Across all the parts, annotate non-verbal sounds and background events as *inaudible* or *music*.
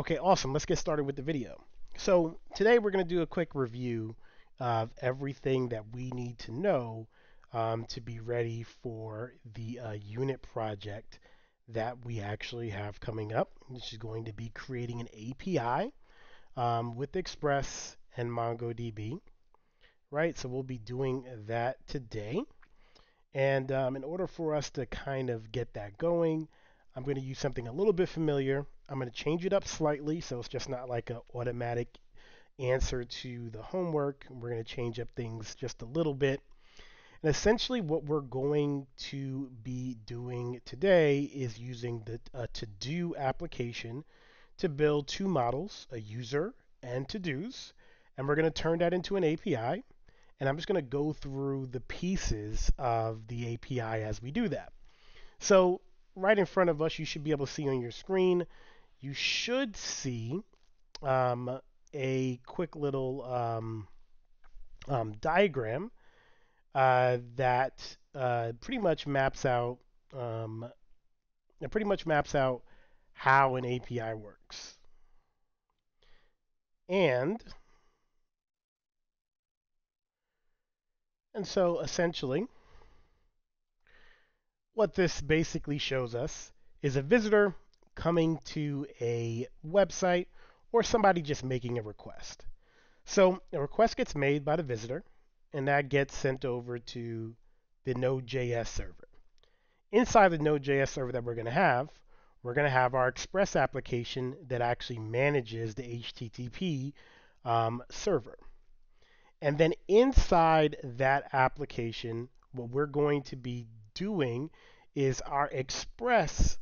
Okay, awesome. Let's get started with the video. So today we're going to do a quick review of everything that we need to know um, to be ready for the uh, unit project that we actually have coming up, which is going to be creating an API um, with Express and MongoDB. Right, so we'll be doing that today. And um, in order for us to kind of get that going, I'm going to use something a little bit familiar. I'm going to change it up slightly so it's just not like an automatic answer to the homework. We're going to change up things just a little bit. And essentially what we're going to be doing today is using the uh, to-do application to build two models, a user and to-dos. And we're going to turn that into an API. And I'm just going to go through the pieces of the API as we do that. So right in front of us, you should be able to see on your screen, you should see um, a quick little um, um, diagram uh, that uh, pretty much maps out um, it pretty much maps out how an API works. And and so essentially what this basically shows us is a visitor coming to a website or somebody just making a request. So a request gets made by the visitor and that gets sent over to the Node.js server. Inside the Node.js server that we're going to have, we're going to have our Express application that actually manages the HTTP um, server. And then inside that application, what we're going to be doing is our Express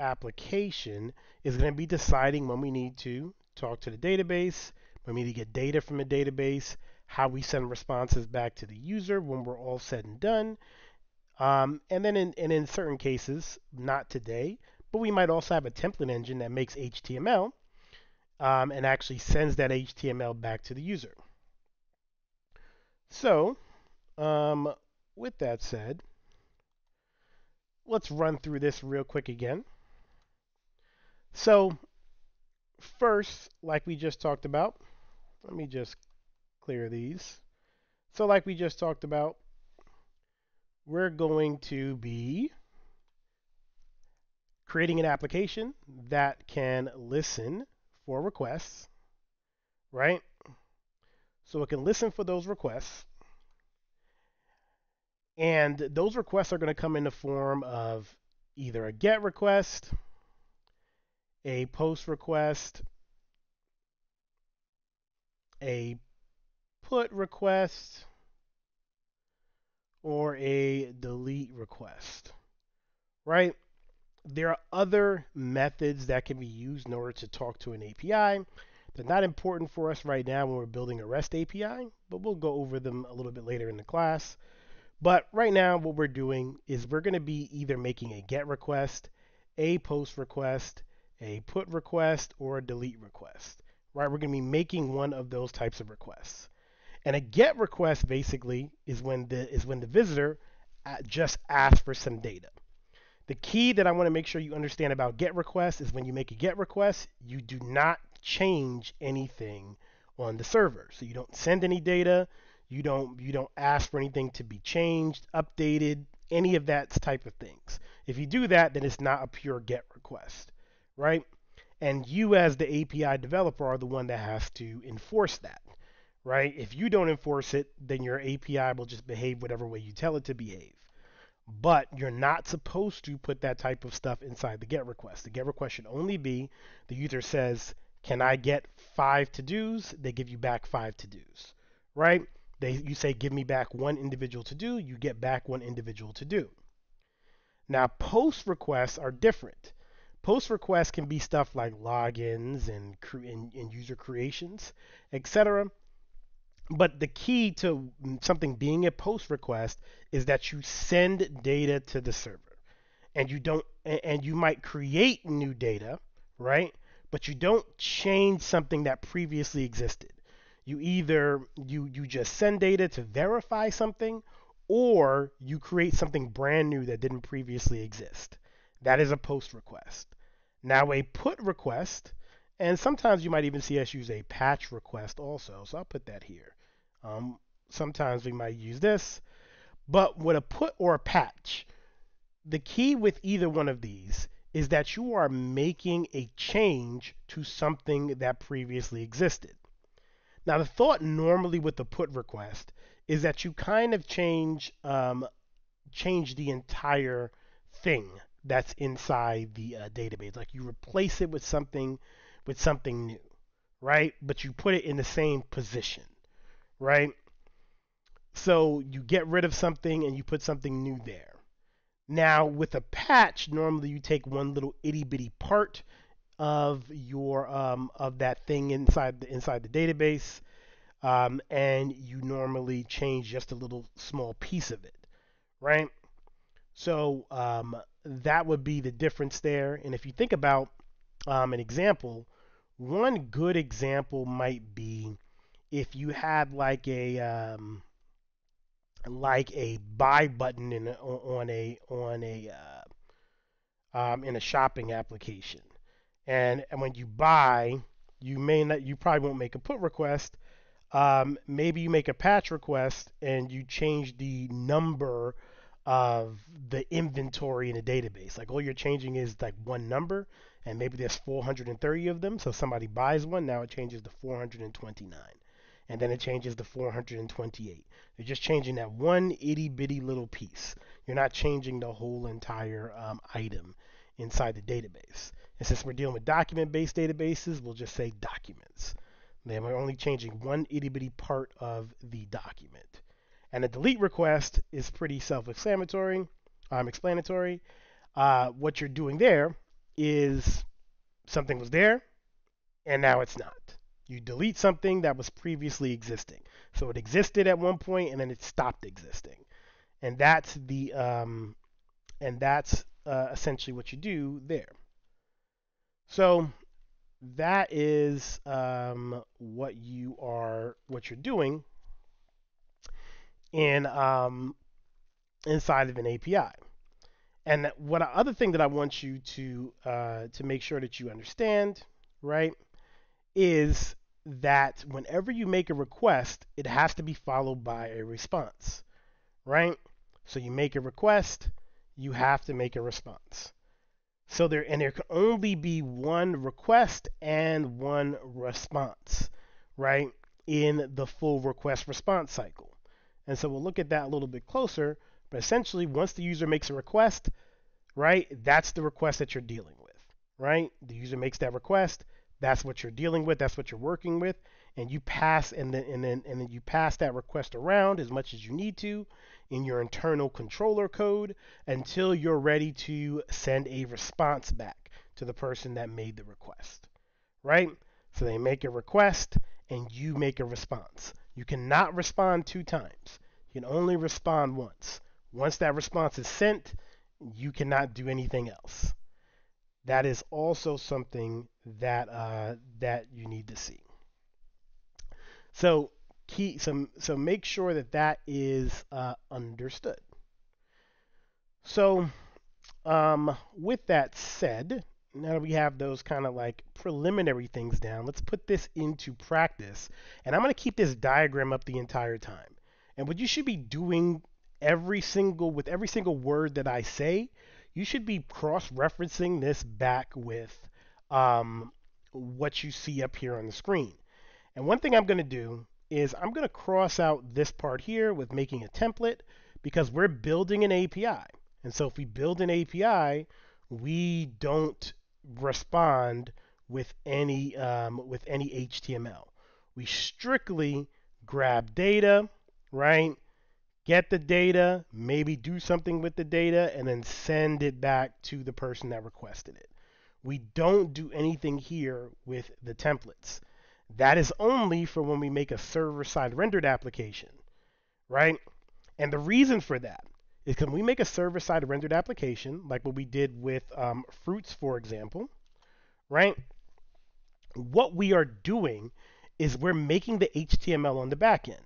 application is going to be deciding when we need to talk to the database, when we need to get data from the database, how we send responses back to the user when we're all said and done. Um, and then in, and in certain cases, not today, but we might also have a template engine that makes HTML um, and actually sends that HTML back to the user. So um, with that said, let's run through this real quick again. So first, like we just talked about, let me just clear these. So like we just talked about, we're going to be creating an application that can listen for requests, right? So it can listen for those requests and those requests are going to come in the form of either a GET request, a POST request, a PUT request, or a delete request, right? There are other methods that can be used in order to talk to an API. They're not important for us right now when we're building a REST API, but we'll go over them a little bit later in the class. But right now, what we're doing is we're going to be either making a GET request, a POST request, a PUT request, or a delete request. Right? We're going to be making one of those types of requests. And a GET request basically is when the is when the visitor uh, just asks for some data. The key that I want to make sure you understand about GET requests is when you make a GET request, you do not change anything on the server. So you don't send any data, you don't you don't ask for anything to be changed, updated, any of that type of things. If you do that, then it's not a pure GET request, right? And you as the API developer are the one that has to enforce that, right? If you don't enforce it, then your API will just behave whatever way you tell it to behave. But you're not supposed to put that type of stuff inside the GET request. The GET request should only be the user says, "Can I get five to-dos?" They give you back five to-dos, right? They, you say, give me back one individual to do, you get back one individual to do. Now, post requests are different. Post requests can be stuff like logins and, and, and user creations, etc. But the key to mm, something being a post request is that you send data to the server, and you don't, and you might create new data, right? But you don't change something that previously existed you either you you just send data to verify something or you create something brand new that didn't previously exist. That is a post request. Now a put request, and sometimes you might even see us use a patch request also. So I'll put that here. Um, sometimes we might use this, but with a put or a patch, the key with either one of these is that you are making a change to something that previously existed. Now, the thought normally with the put request is that you kind of change um, change the entire thing that's inside the uh, database. Like you replace it with something with something new, right? But you put it in the same position, right? So you get rid of something and you put something new there. Now with a patch, normally you take one little itty bitty part of your um, of that thing inside the inside the database, um, and you normally change just a little small piece of it, right? So um, that would be the difference there. And if you think about um, an example, one good example might be if you had like a um, like a buy button in a, on a on a uh, um, in a shopping application, and and when you buy, you may not you probably won't make a put request. Um, maybe you make a patch request and you change the number of the inventory in a database. Like all you're changing is like one number, and maybe there's 430 of them. So somebody buys one, now it changes to 429, and then it changes to 428. You're just changing that one itty bitty little piece. You're not changing the whole entire um, item inside the database. And since we're dealing with document-based databases, we'll just say documents. Then we're only changing one itty bitty part of the document. And a delete request is pretty self-explanatory. Um, explanatory. Uh, what you're doing there is something was there, and now it's not. You delete something that was previously existing. So it existed at one point, and then it stopped existing. And that's the um, and that's uh, essentially what you do there. So that is um, what you are what you're doing in um, inside of an API. And what other thing that I want you to uh, to make sure that you understand, right, is that whenever you make a request, it has to be followed by a response, right? So you make a request, you have to make a response. So there and there can only be one request and one response, right, in the full request response cycle. And so we'll look at that a little bit closer. But essentially, once the user makes a request, right, that's the request that you're dealing with, right? The user makes that request. That's what you're dealing with. That's what you're working with, and you pass and then and then and then you pass that request around as much as you need to in your internal controller code until you're ready to send a response back to the person that made the request, right? So they make a request and you make a response. You cannot respond two times. You can only respond once. Once that response is sent, you cannot do anything else. That is also something that uh, that you need to see. So key, so so make sure that that is uh, understood. So um, with that said, now that we have those kind of like preliminary things down, let's put this into practice. And I'm going to keep this diagram up the entire time. And what you should be doing every single with every single word that I say, you should be cross-referencing this back with um, what you see up here on the screen. And one thing I'm going to do is I'm going to cross out this part here with making a template because we're building an API. And so if we build an API, we don't respond with any um, with any HTML. We strictly grab data, right? Get the data, maybe do something with the data, and then send it back to the person that requested it. We don't do anything here with the templates. That is only for when we make a server-side rendered application, right? And the reason for that is can we make a server-side rendered application, like what we did with um, Fruits, for example, right? What we are doing is we're making the HTML on the back end.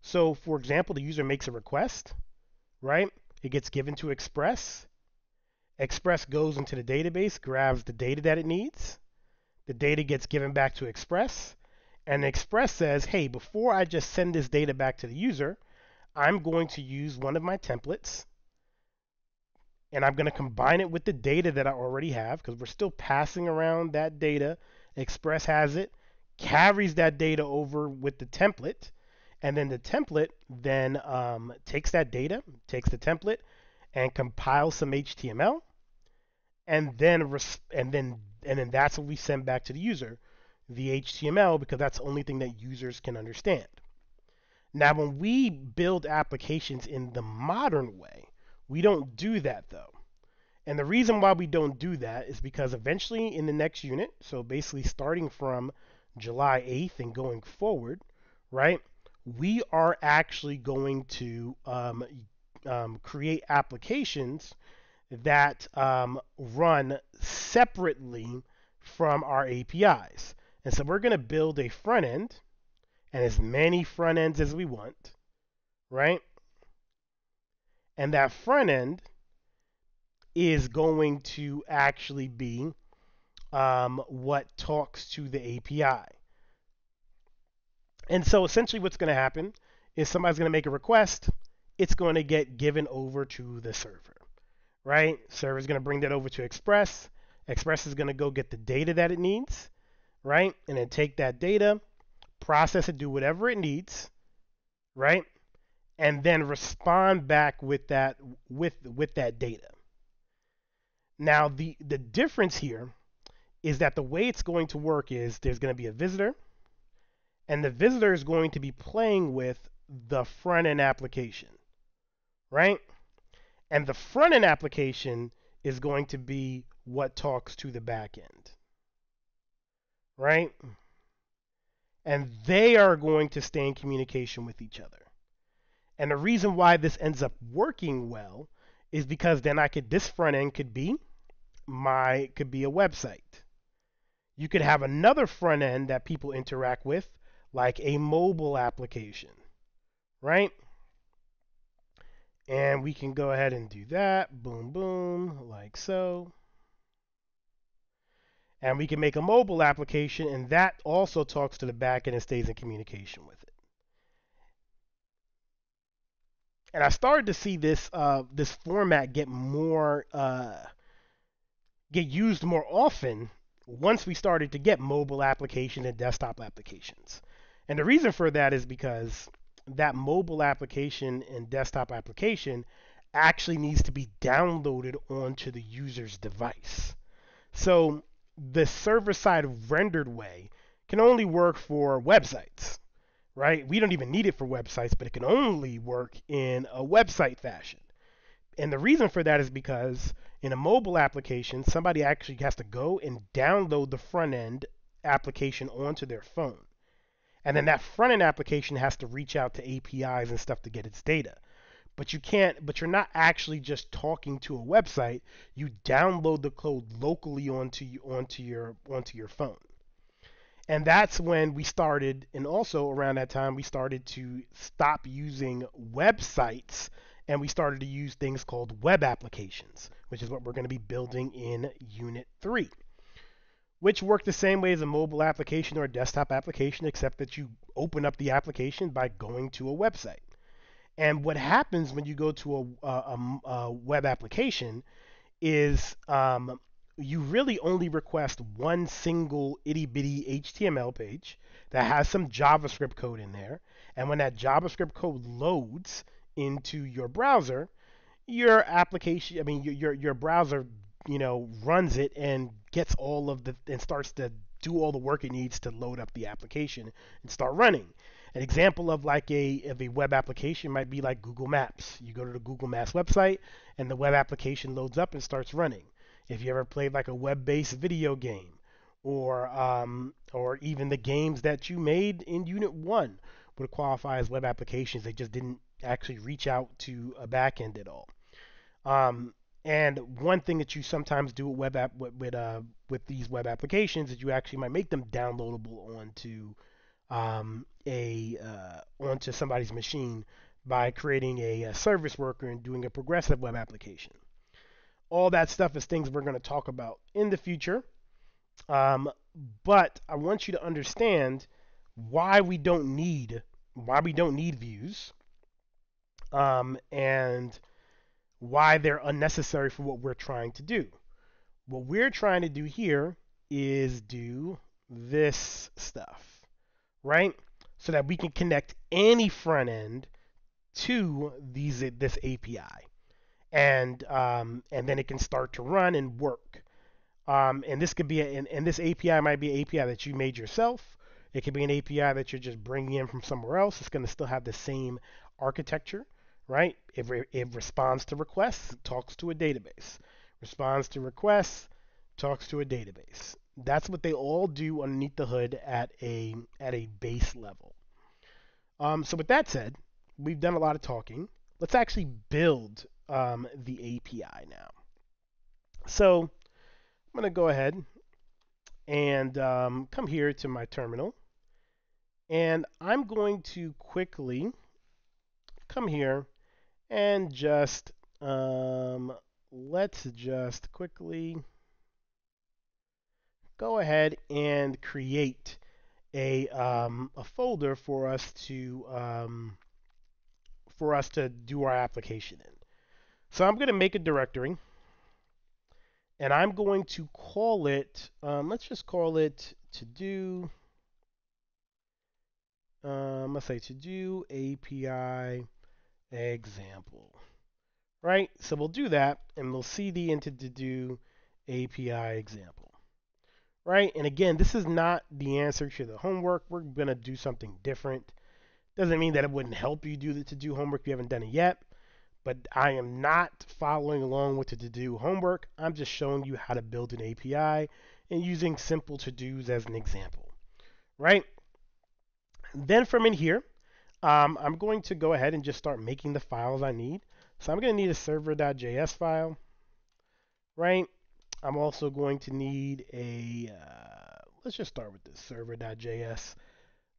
So, for example, the user makes a request, right? It gets given to Express, Express goes into the database, grabs the data that it needs. The data gets given back to Express, and Express says, hey, before I just send this data back to the user, I'm going to use one of my templates and I'm going to combine it with the data that I already have because we're still passing around that data. Express has it, carries that data over with the template, and then the template then um, takes that data, takes the template, and compiles some HTML, and then and then and then that's what we send back to the user, the HTML, because that's the only thing that users can understand. Now, when we build applications in the modern way, we don't do that though. And the reason why we don't do that is because eventually in the next unit, so basically starting from July 8th and going forward, right, we are actually going to um, um, create applications that um, run separately from our APIs. And so we're going to build a front end and as many front ends as we want, right? And that front end is going to actually be um, what talks to the API. And so essentially what's going to happen is somebody's going to make a request. It's going to get given over to the server, right? Server's going to bring that over to Express. Express is going to go get the data that it needs, right? And then take that data, process it, do whatever it needs, right? And then respond back with that with with that data. Now the the difference here is that the way it's going to work is there's going to be a visitor and the visitor is going to be playing with the front end application, right? And the front end application is going to be what talks to the back end, right? And they are going to stay in communication with each other. And the reason why this ends up working well is because then I could this front end could be my could be a website. You could have another front end that people interact with like a mobile application, right? And we can go ahead and do that. Boom, boom, like so. And we can make a mobile application, and that also talks to the backend and stays in communication with it. And I started to see this uh, this format get more uh, get used more often once we started to get mobile applications and desktop applications. And the reason for that is because that mobile application and desktop application actually needs to be downloaded onto the user's device. So the server side rendered way can only work for websites, right? We don't even need it for websites, but it can only work in a website fashion. And the reason for that is because in a mobile application, somebody actually has to go and download the front end application onto their phone. And then that front end application has to reach out to APIs and stuff to get its data. But you can't, but you're not actually just talking to a website. You download the code locally onto you onto your onto your phone. And that's when we started, and also around that time, we started to stop using websites and we started to use things called web applications, which is what we're going to be building in Unit 3 which work the same way as a mobile application or a desktop application, except that you open up the application by going to a website. And what happens when you go to a, a, a web application is um, you really only request one single itty bitty HTML page that has some JavaScript code in there. And when that JavaScript code loads into your browser, your application, I mean, your, your, your browser you know, runs it and gets all of the and starts to do all the work it needs to load up the application and start running. An example of like a of a web application might be like Google Maps. You go to the Google Maps website and the web application loads up and starts running. If you ever played like a web-based video game, or um, or even the games that you made in Unit One would qualify as web applications. They just didn't actually reach out to a backend at all. Um, and one thing that you sometimes do with web app with with, uh, with these web applications is you actually might make them downloadable onto um, a uh, onto somebody's machine by creating a, a, service worker and doing a progressive web application. all that stuff is things we're going to talk about in the future. Um, but I want you to understand why we don't need why we don't need views, um, and why they're unnecessary for what we're trying to do. What we're trying to do here is do this stuff, right? So that we can connect any front end to these this API, and um, and then it can start to run and work. Um, and this could be a, and, and this API might be an API that you made yourself. It could be an API that you're just bringing in from somewhere else. It's going to still have the same architecture, right? It, re- it responds to requests, talks to a database. Responds to requests, talks to a database. That's what they all do underneath the hood at a at a base level. Um, so with that said, we've done a lot of talking. Let's actually build um, the API now. So I'm going to go ahead and um, come here to my terminal. And I'm going to quickly come here and just, um, let's just quickly go ahead and create a, um, a folder for us to um, for us to do our application in. So I'm going to make a directory and I'm going to call it, um, let's just call it to do, um, let's say to do API example, right? So we'll do that and we'll cd into to do API example, right? And again, this is not the answer to the homework. We're going to do something different. Doesn't mean that it wouldn't help you do the to do homework if you haven't done it yet but I am not following along with the to do homework. I'm just showing you how to build an API and using simple to dos as an example, right? Then from in here, um, I'm going to go ahead and just start making the files I need. So I'm going to need a server.js file, right? I'm also going to need a, uh, let's just start with this server.js.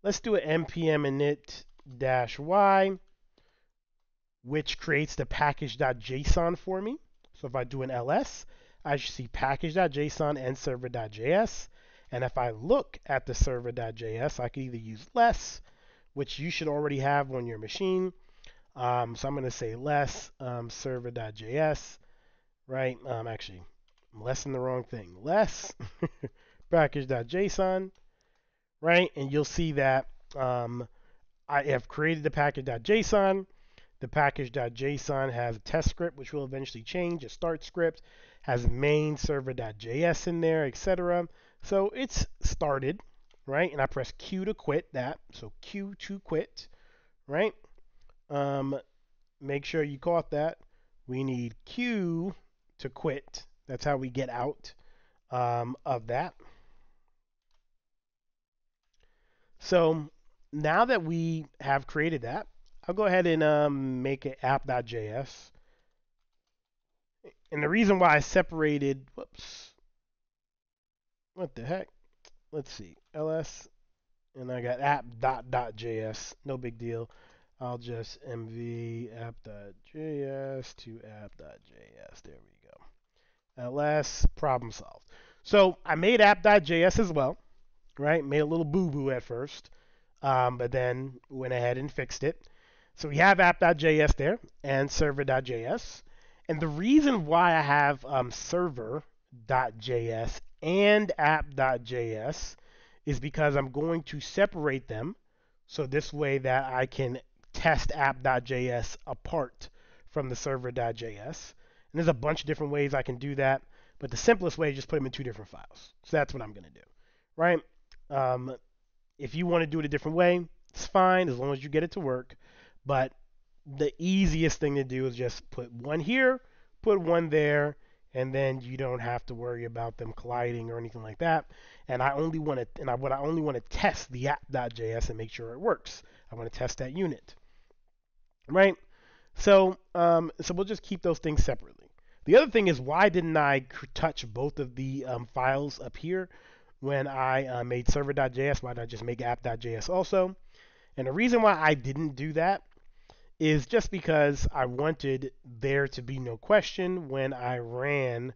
Let's do an npm init dash y which creates the package.json for me. So if I do an ls, I should see package.json and server.js. And if I look at the server.js, I could either use less, which you should already have on your machine. Um, so I'm going to say less um, server.js, right? Um, actually, I'm less in the wrong thing. Less *laughs* package.json, right? And you'll see that um, I have created the package.json. The package.json has a test script, which will eventually change, a start script, has main server.js in there, etc. So it's started, right? And I press Q to quit that. So Q to quit, right? Um, make sure you caught that. We need Q to quit. That's how we get out um, of that. So now that we have created that, I'll go ahead and um, make it app.js. And the reason why I separated, whoops, what the heck? Let's see, ls, and I got app.js, no big deal. I'll just mv app.js to app.js. There we go. ls, problem solved. So I made app.js as well, right? Made a little boo-boo at first, um, but then went ahead and fixed it. So we have app.js there and server.js. And the reason why I have um, server.js and app.js is because I'm going to separate them so this way that I can test app.js apart from the server.js. And there's a bunch of different ways I can do that, but the simplest way is just put them in two different files. So that's what I'm going to do, right? Um, if you want to do it a different way, it's fine as long as you get it to work. But the easiest thing to do is just put one here, put one there, and then you don't have to worry about them colliding or anything like that. And I only want to, and I, what I only want to test the app.js and make sure it works. I want to test that unit, right? So, um, so we'll just keep those things separately. The other thing is, why didn't I touch both of the um, files up here when I uh, made server.js? Why I just make app.js also? And the reason why I didn't do that is just because I wanted there to be no question when I ran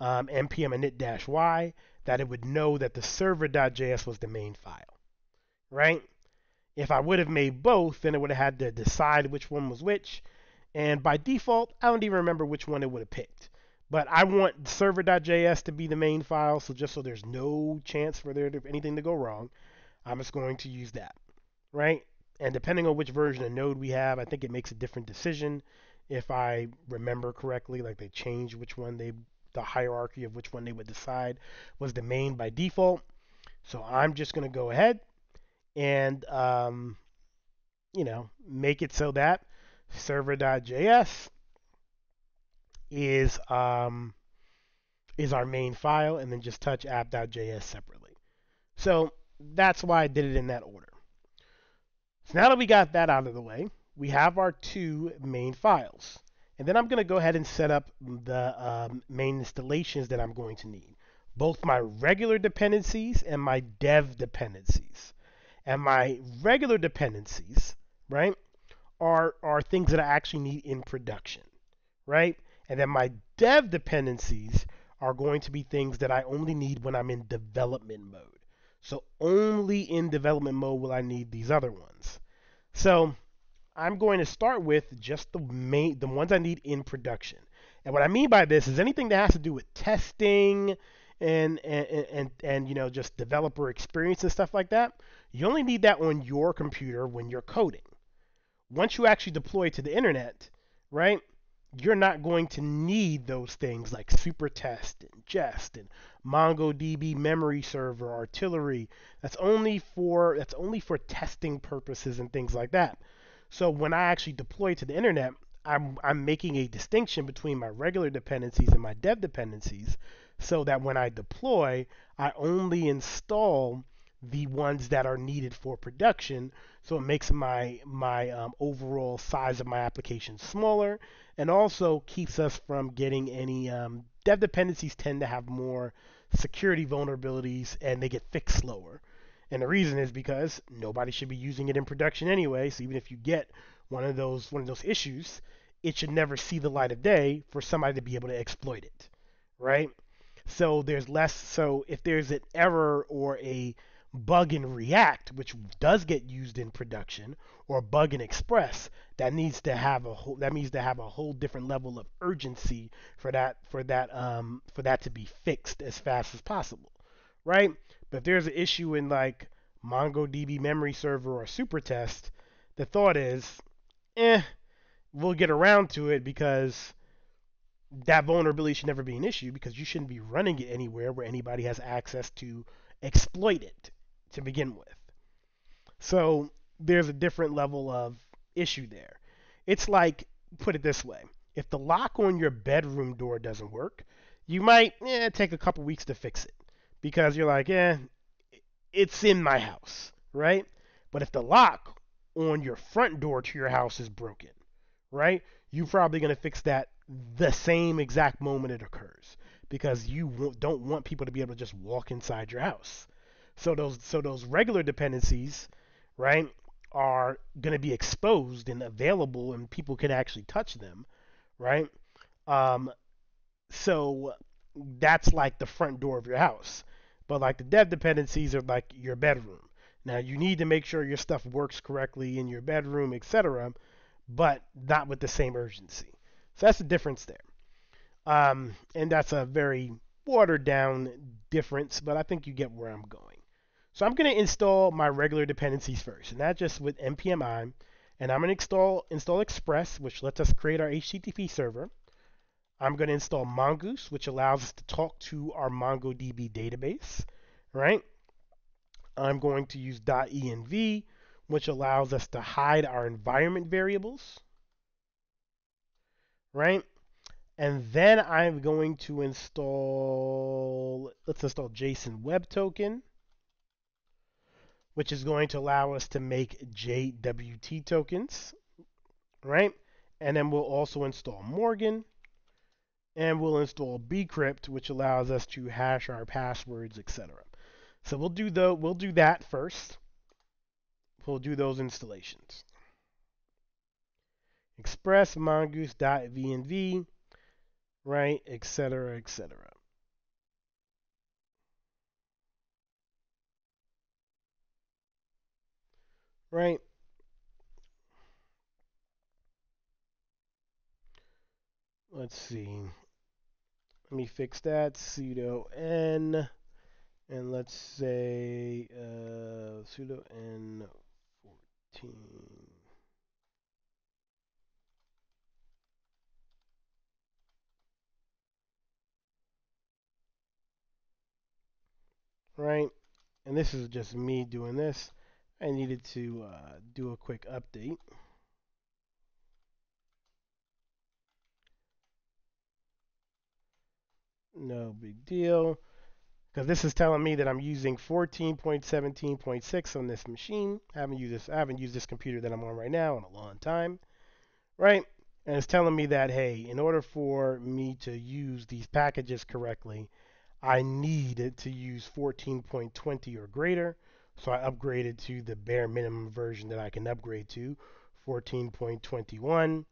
um, npm init-y that it would know that the server.js was the main file, right? If I would have made both, then it would have had to decide which one was which. And by default, I don't even remember which one it would have picked. But I want server.js to be the main file, so just so there's no chance for there to anything to go wrong, I'm just going to use that, right? And depending on which version of Node we have, I think it makes a different decision. If I remember correctly, like they changed which one they, the hierarchy of which one they would decide was the main by default. So I'm just going to go ahead and, um, you know, make it so that server.js is um, is our main file, and then just touch app.js separately. So that's why I did it in that order. So now that we got that out of the way, we have our two main files. And then I'm going to go ahead and set up the um, main installations that I'm going to need. Both my regular dependencies and my dev dependencies. And my regular dependencies, right, are, are things that I actually need in production, right? And then my dev dependencies are going to be things that I only need when I'm in development mode. So only in development mode will I need these other ones. So I'm going to start with just the main, the ones I need in production. And what I mean by this is anything that has to do with testing and and and, and you know just developer experience and stuff like that. You only need that on your computer when you're coding. Once you actually deploy to the internet, right? you're not going to need those things like Supertest and Jest and MongoDB memory server, artillery. That's only for that's only for testing purposes and things like that. So when I actually deploy to the internet, I'm I'm making a distinction between my regular dependencies and my dev dependencies so that when I deploy, I only install the ones that are needed for production so it makes my my um, overall size of my application smaller and also keeps us from getting any um, dev dependencies tend to have more security vulnerabilities and they get fixed slower. And the reason is because nobody should be using it in production anyway. So even if you get one of those one of those issues, it should never see the light of day for somebody to be able to exploit it, right? So there's less. So if there's an error or a bug in React, which does get used in production, or bug in Express, that needs to have a whole that needs to have a whole different level of urgency for that for that um for that to be fixed as fast as possible, right? But if there's an issue in like MongoDB memory server or Supertest, the thought is, eh, we'll get around to it because that vulnerability should never be an issue because you shouldn't be running it anywhere where anybody has access to exploit it to begin with. So there's a different level of issue there. It's like, put it this way if the lock on your bedroom door doesn't work, you might eh, take a couple weeks to fix it because you're like, eh, it's in my house, right? But if the lock on your front door to your house is broken, right? You're probably going to fix that the same exact moment it occurs because you don't want people to be able to just walk inside your house. So those so those regular dependencies, right, are going to be exposed and available, and people can actually touch them, right? Um, so that's like the front door of your house. But like the dev dependencies are like your bedroom. Now you need to make sure your stuff works correctly in your bedroom, etc., but not with the same urgency. So that's the difference there. Um, and that's a very watered down difference, but I think you get where I'm going. So I'm going to install my regular dependencies first, and that's just with npmi. And I'm going to install install Express, which lets us create our HTTP server. I'm going to install Mongoose, which allows us to talk to our MongoDB database, right? I'm going to use .env, which allows us to hide our environment variables, right? And then I'm going to install, let's install JSON Web Token which is going to allow us to make JWT tokens, right? And then we'll also install Morgan, and we'll install bcrypt, which allows us to hash our passwords, etc. So we'll do the we'll do that first. We'll do those installations. express mongoose .env, right, etc., etc. Right? Let's see. Let me fix that. sudo n, and let's say uh, sudo n 14. Right? And this is just me doing this. I needed to uh, do a quick update. No big deal. Because this is telling me that I'm using 14.17.6 on this machine. I haven't used this. I haven't used this computer that I'm on right now in a long time, right? And it's telling me that hey, in order for me to use these packages correctly, I need to use 14.20 or greater. So I upgraded to the bare minimum version that I can upgrade to, 14.21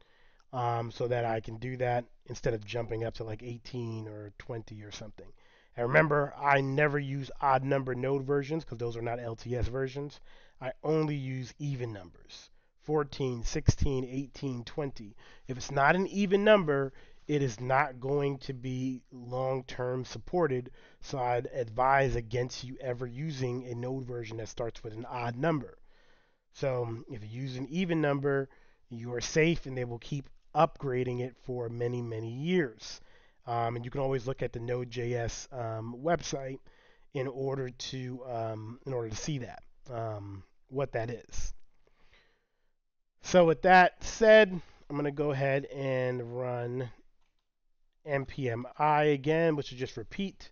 um, so that I can do that instead of jumping up to like 18 or 20 or something. And remember, I never use odd number node versions because those are not LTS versions. I only use even numbers 14, 16, 18, 20. If it's not an even number, it is not going to be long term supported. So I'd advise against you ever using a node version that starts with an odd number. So if you use an even number, you are safe and they will keep upgrading it for many, many years. Um, and you can always look at the Node.js um, website in order to um, in order to see that um, what that is. So with that said, I'm going to go ahead and run npm i again, which will just repeat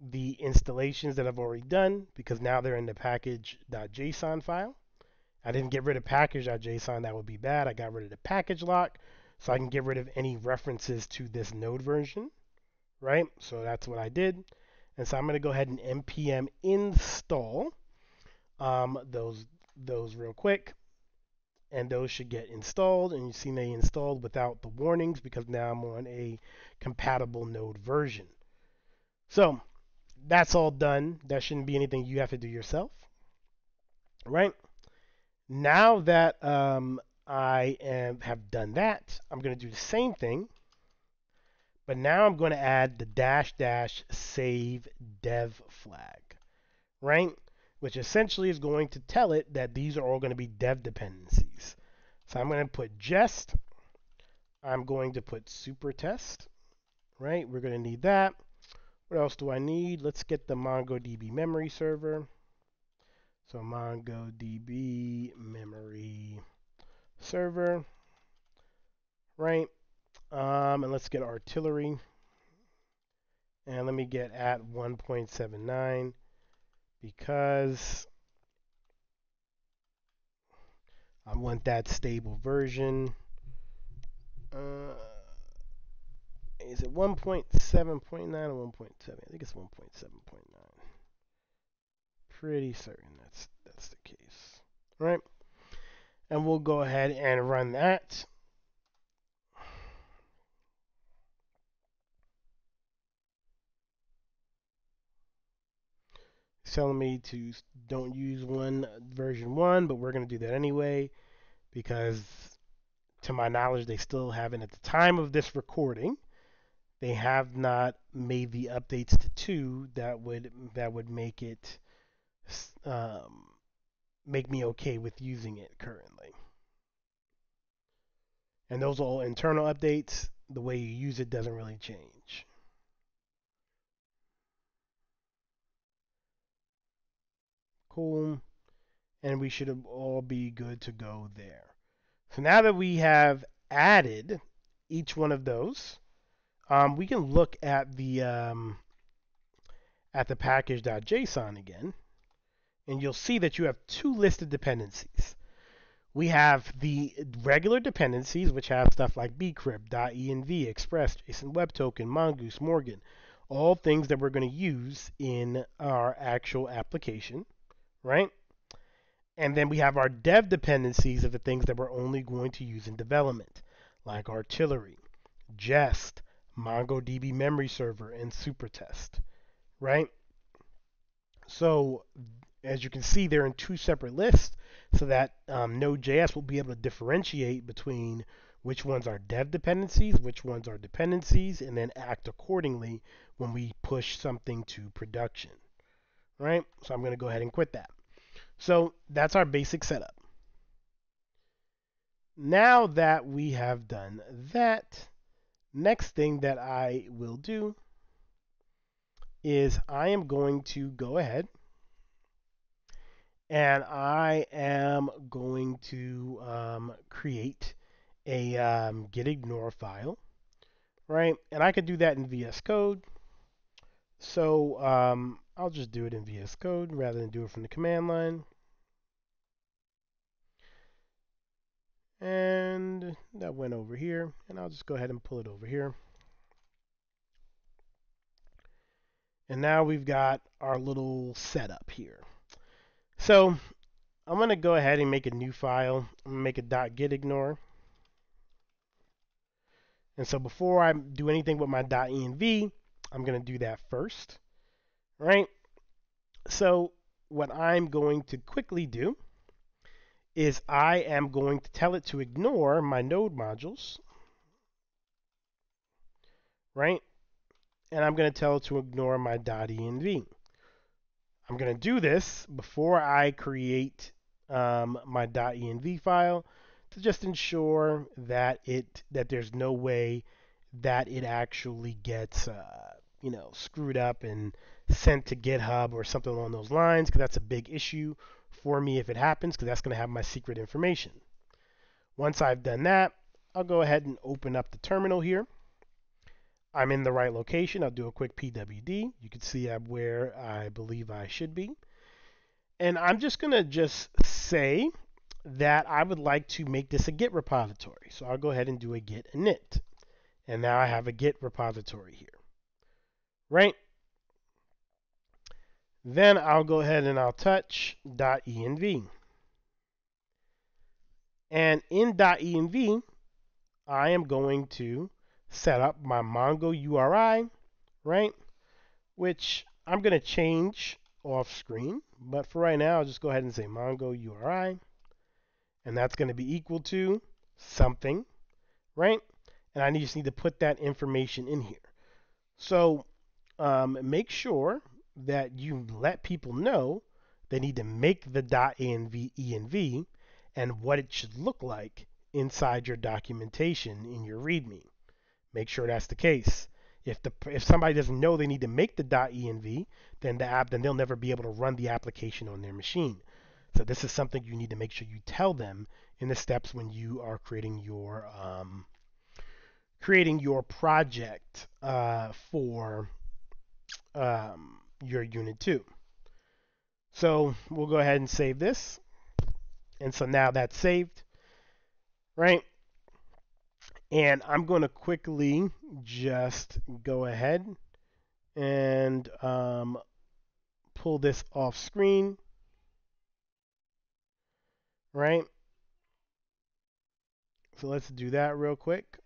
the installations that I've already done because now they're in the package.json file. I didn't get rid of package.json. That would be bad. I got rid of the package lock so I can get rid of any references to this node version, right? So that's what I did. And so I'm going to go ahead and npm install um, those those real quick. And those should get installed. And you see they installed without the warnings because now I'm on a compatible node version. So that's all done. That shouldn't be anything you have to do yourself, right? Now that um, I am, have done that, I'm going to do the same thing, but now I'm going to add the dash dash save dev flag, right? Which essentially is going to tell it that these are all going to be dev dependencies. So I'm going to put jest. I'm going to put Supertest, right? We're going to need that. What else do I need? Let's get the MongoDB memory server. So MongoDB memory server, right? Um, and let's get artillery. And let me get at 1.79 because I want that stable version. Uh, is it 1.7.9 or 1.7? I think it's 1.7.9 pretty certain that's that's the case. Right? And we'll go ahead and run that. Telling me to don't use one version one, but we're going to do that anyway because to my knowledge they still haven't at the time of this recording they have not made the updates to 2 that would that would make it um, make me okay with using it currently. And those are all internal updates. The way you use it doesn't really change. Cool. And we should all be good to go there. So now that we have added each one of those, um, we can look at the um, at the package.json again and you'll see that you have two listed dependencies. We have the regular dependencies, which have stuff like bcrypt, .env, express, JSON Web Token, Mongoose, Morgan, all things that we're going to use in our actual application, right? And then we have our dev dependencies of the things that we're only going to use in development, like artillery, Jest, MongoDB memory server, and Supertest, right? So as you can see, they're in two separate lists so that um, Node.js will be able to differentiate between which ones are dev dependencies, which ones are dependencies, and then act accordingly when we push something to production. Right? So I'm going to go ahead and quit that. So that's our basic setup. Now that we have done that, next thing that I will do is I am going to go ahead and I am going to um, create a um, git ignore file, right? And I could do that in VS Code. So um, I'll just do it in VS Code rather than do it from the command line. And that went over here, and I'll just go ahead and pull it over here. And now we've got our little setup here. So I'm going to go ahead and make a new file. I'm going to make a .git ignore. And so before I do anything with my .env, I'm going to do that first, right? So what I'm going to quickly do is I am going to tell it to ignore my node modules, right? And I'm going to tell it to ignore my .env. I'm going to do this before I create um, my .env file to just ensure that it that there's no way that it actually gets uh, you know screwed up and sent to GitHub or something along those lines because that's a big issue for me if it happens because that's going to have my secret information. Once I've done that, I'll go ahead and open up the terminal here. I'm in the right location. I'll do a quick PWD. You can see I'm where I believe I should be. And I'm just going to just say that I would like to make this a Git repository. So I'll go ahead and do a git init. And now I have a Git repository here. Right? Then I'll go ahead and I'll touch .env. And in .env, I am going to set up my Mongo URI, right? Which I'm going to change off screen, but for right now, I'll just go ahead and say Mongo URI, and that's going to be equal to something, right? And I just need to put that information in here. So um, make sure that you let people know they need to make the .env env and what it should look like inside your documentation in your README. Make sure that's the case. If the if somebody doesn't know they need to make the .env, then the app then they'll never be able to run the application on their machine. So this is something you need to make sure you tell them in the steps when you are creating your um, creating your project uh, for um, your unit 2. So we'll go ahead and save this. And so now that's saved, right? And I'm going to quickly just go ahead and um, pull this off screen. Right? So let's do that real quick.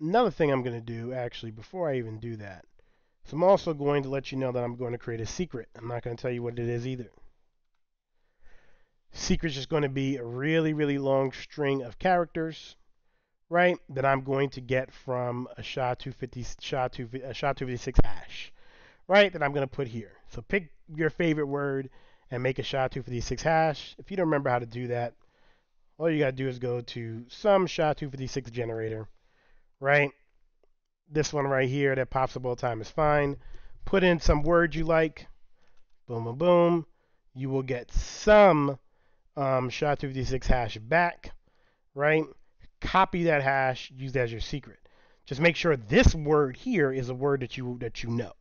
Another thing I'm going to do, actually, before I even do that, so I'm also going to let you know that I'm going to create a secret. I'm not going to tell you what it is either. Secret's just going to be a really, really long string of characters, right, that I'm going to get from a SHA-250, SHA-250, a SHA-256 hash, right, that I'm going to put here. So pick your favorite word and make a SHA-256 hash. If you don't remember how to do that, all you got to do is go to some SHA-256 generator, right, this one right here that pops up all the time is fine. Put in some words you like. Boom, boom, boom. You will get some um, SHA-256 hash back, right? Copy that hash, use that as your secret. Just make sure this word here is a word that you that you know,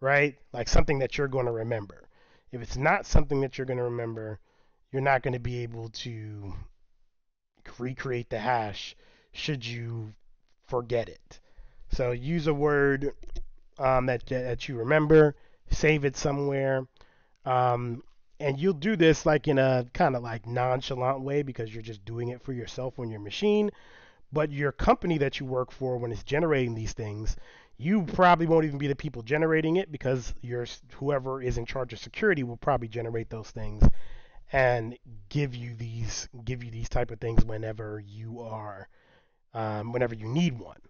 right? Like something that you're going to remember. If it's not something that you're going to remember, you're not going to be able to recreate the hash should you forget it. So use a word um, that that you remember, save it somewhere, um, and you'll do this like in a kind of like nonchalant way because you're just doing it for yourself on your machine. But your company that you work for, when it's generating these things, you probably won't even be the people generating it because your whoever is in charge of security will probably generate those things and give you these give you these type of things whenever you are um, whenever you need one.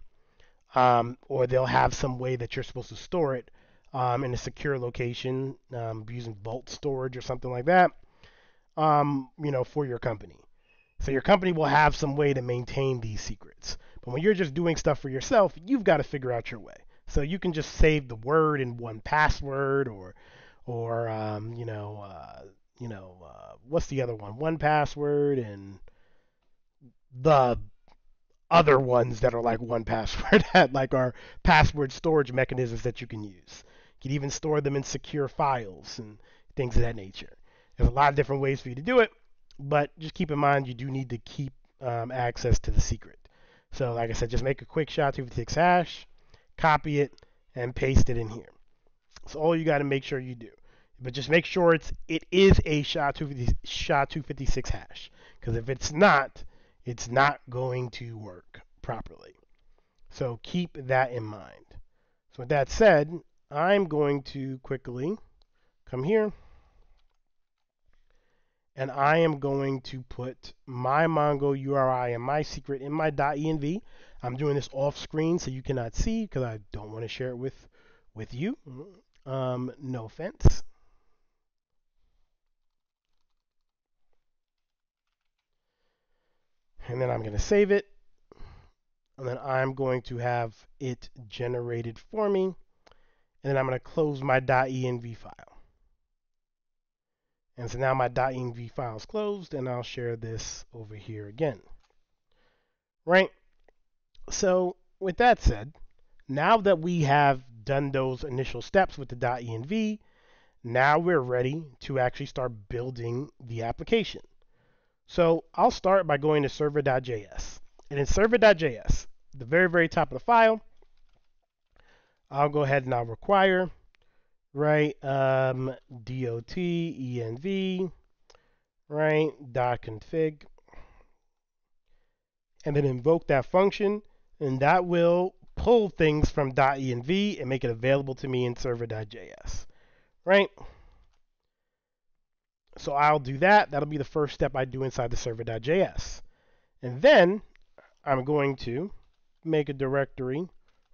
Um, or they'll have some way that you're supposed to store it um, in a secure location um, using vault storage or something like that um, you know for your company. So your company will have some way to maintain these secrets. But when you're just doing stuff for yourself you've got to figure out your way. So you can just save the word in 1Password or or um, you know uh, you know uh, what's the other one? 1Password and the other ones that are like 1Password *laughs* that like are password storage mechanisms that you can use. You can even store them in secure files and things of that nature. There's a lot of different ways for you to do it, but just keep in mind you do need to keep um, access to the secret. So like I said, just make a quick SHA-256 hash, copy it, and paste it in here. That's all you got to make sure you do. But just make sure it's it is a SHA-256 SHA-256 hash, because if it's not, it's not going to work properly. So keep that in mind. So with that said, I'm going to quickly come here and I am going to put my Mongo URI and my secret in my .env. I'm doing this off screen so you cannot see because I don't want to share it with with you. Um, no offense. And then I'm going to save it. And then I'm going to have it generated for me. And then I'm going to close my .env file. And so now my .env file is closed, and I'll share this over here again. Right? So with that said, now that we have done those initial steps with the .env, now we're ready to actually start building the application. So I'll start by going to server.js. And in server.js, the very, very top of the file, I'll go ahead and I'll require, right, um, dot env, right, dot config, and then invoke that function, and that will pull things from .env and make it available to me in server.js, right? So I'll do that. That'll be the first step I do inside the server.js. And then I'm going to make a directory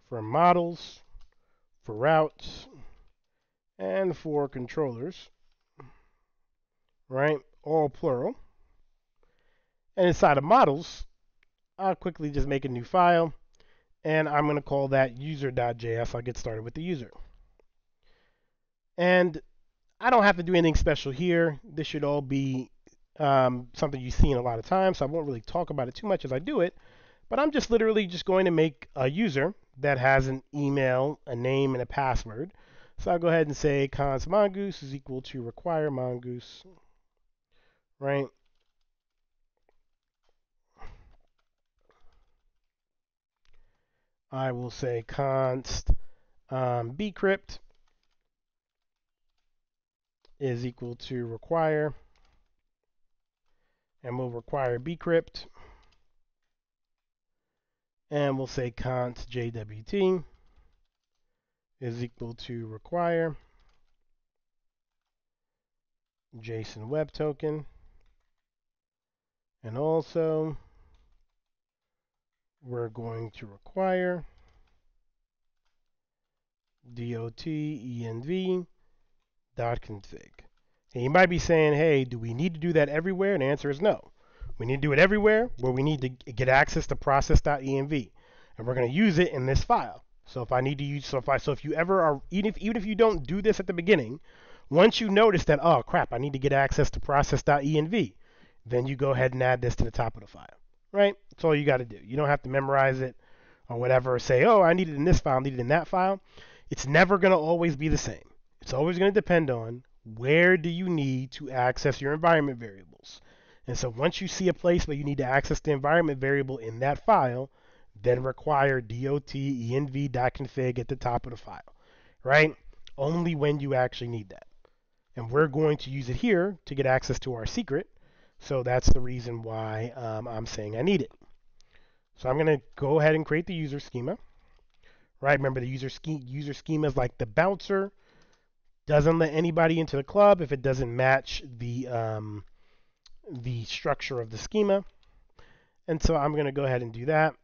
for models, for routes, and for controllers, right? All plural. And inside of models, I'll quickly just make a new file, and I'm going to call that user.js. I'll get started with the user. And I don't have to do anything special here. This should all be um, something you've seen a lot of times, so I won't really talk about it too much as I do it. But I'm just literally just going to make a user that has an email, a name, and a password. So I'll go ahead and say const mongoose is equal to require mongoose, right? I will say const um, bcrypt is equal to require, and we'll require bcrypt, and we'll say const jwt is equal to require JSON Web Token, and also we're going to require dot env config. And you might be saying, hey, do we need to do that everywhere? And the answer is no. We need to do it everywhere where we need to get access to process.env. And we're going to use it in this file. So if I need to use, so if I, so if you ever are, even if, even if you don't do this at the beginning, once you notice that, oh crap, I need to get access to process.env, then you go ahead and add this to the top of the file, right? That's all you got to do. You don't have to memorize it or whatever, say, oh, I need it in this file, I need it in that file. It's never going to always be the same. It's always going to depend on where do you need to access your environment variables. And so once you see a place where you need to access the environment variable in that file, then require dot env.config at the top of the file, right? Only when you actually need that. And we're going to use it here to get access to our secret. So that's the reason why um, I'm saying I need it. So I'm going to go ahead and create the user schema. Right? Remember the user user schema is like the bouncer. Doesn't let anybody into the club if it doesn't match the um, the structure of the schema. And so I'm going to go ahead and do that.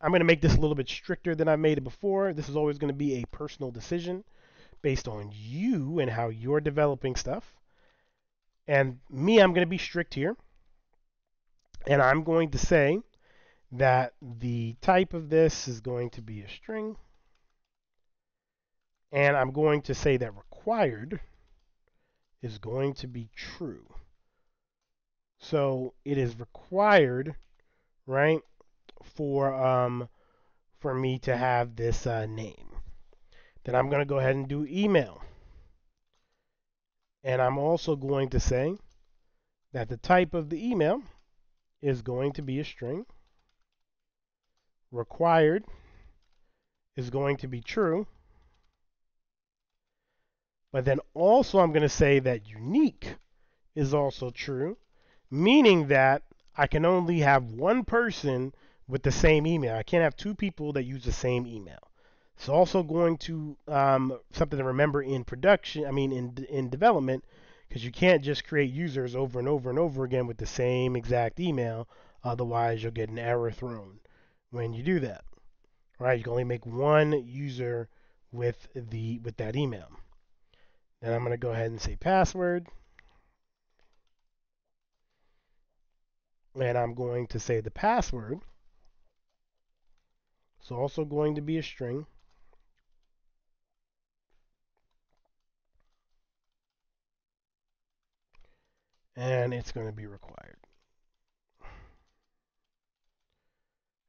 I'm going to make this a little bit stricter than I've made it before. This is always going to be a personal decision based on you and how you're developing stuff. And me, I'm going to be strict here. And I'm going to say that the type of this is going to be a string. And I'm going to say that required is going to be true. So it is required, right, for um, for me to have this uh, name. Then I'm going to go ahead and do email. And I'm also going to say that the type of the email is going to be a string. Required is going to be true. But then also I'm going to say that unique is also true meaning that I can only have one person with the same email. I can't have two people that use the same email. It's also going to um, something to remember in production. I mean, in in development, because you can't just create users over and over and over again with the same exact email. Otherwise, you'll get an error thrown when you do that. Right? You can only make one user with the with that email. Then I'm going to go ahead and say password. and I'm going to say the password. It's also going to be a string. And it's going to be required.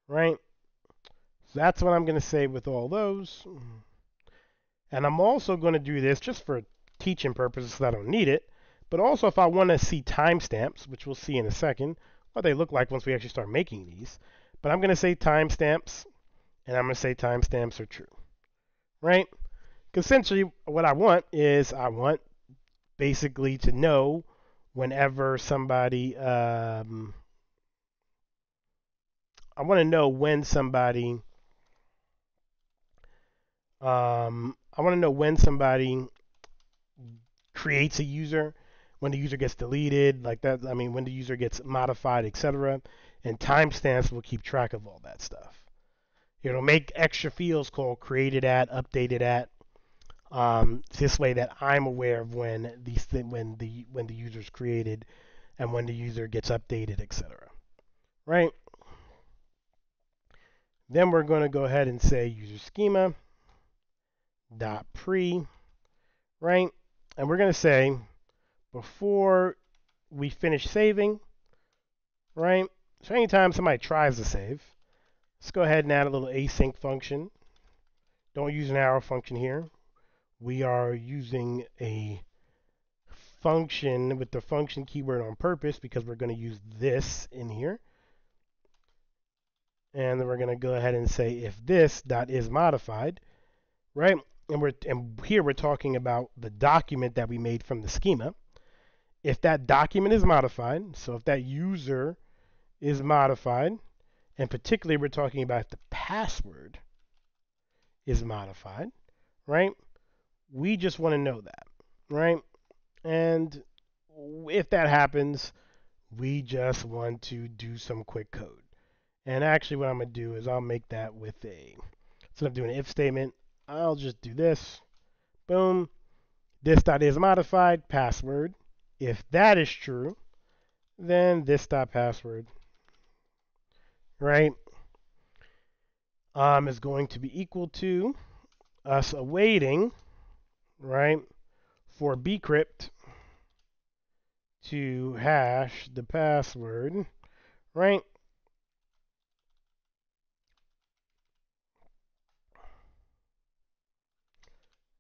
Right? So that's what I'm going to say with all those. And I'm also going to do this just for teaching purposes so I don't need it. But also if I want to see timestamps, which we'll see in a second, what they look like once we actually start making these. But I'm going to say timestamps, and I'm going to say timestamps are true, right? Because essentially what I want is I want basically to know whenever somebody, um, I want to know when somebody, um, I want to know when somebody creates a user when the user gets deleted, like that. I mean, when the user gets modified, etc. And timestamps will keep track of all that stuff. It'll make extra fields called created at, updated at. Um, this way that I'm aware of when these th- when the when the user's created and when the user gets updated, etc. Right? Then we're going to go ahead and say user schema dot pre, right? And we're going to say before we finish saving, right? So anytime somebody tries to save, let's go ahead and add a little async function. Don't use an arrow function here. We are using a function with the function keyword on purpose because we're going to use this in here. And then we're going to go ahead and say if this dot is modified, right? And we're and here we're talking about the document that we made from the schema if that document is modified, so if that user is modified, and particularly we're talking about the password is modified, right? We just want to know that, right? And if that happens, we just want to do some quick code. And actually what I'm going to do is I'll make that with a, instead of doing an if statement, I'll just do this. Boom. This dot is modified, password. If that is true, then this dot password, right, um, is going to be equal to us awaiting, right, for bcrypt to hash the password, right?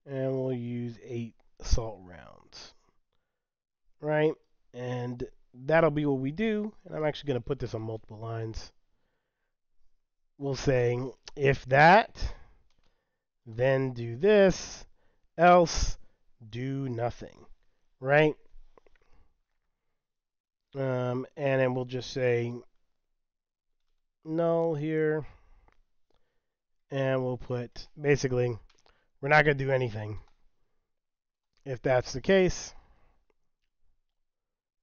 And we'll use eight salt rounds right? And that'll be what we do. And I'm actually going to put this on multiple lines. We'll say if that, then do this, else do nothing, right? Um, and then we'll just say null here. And we'll put, basically, we're not going to do anything. If that's the case,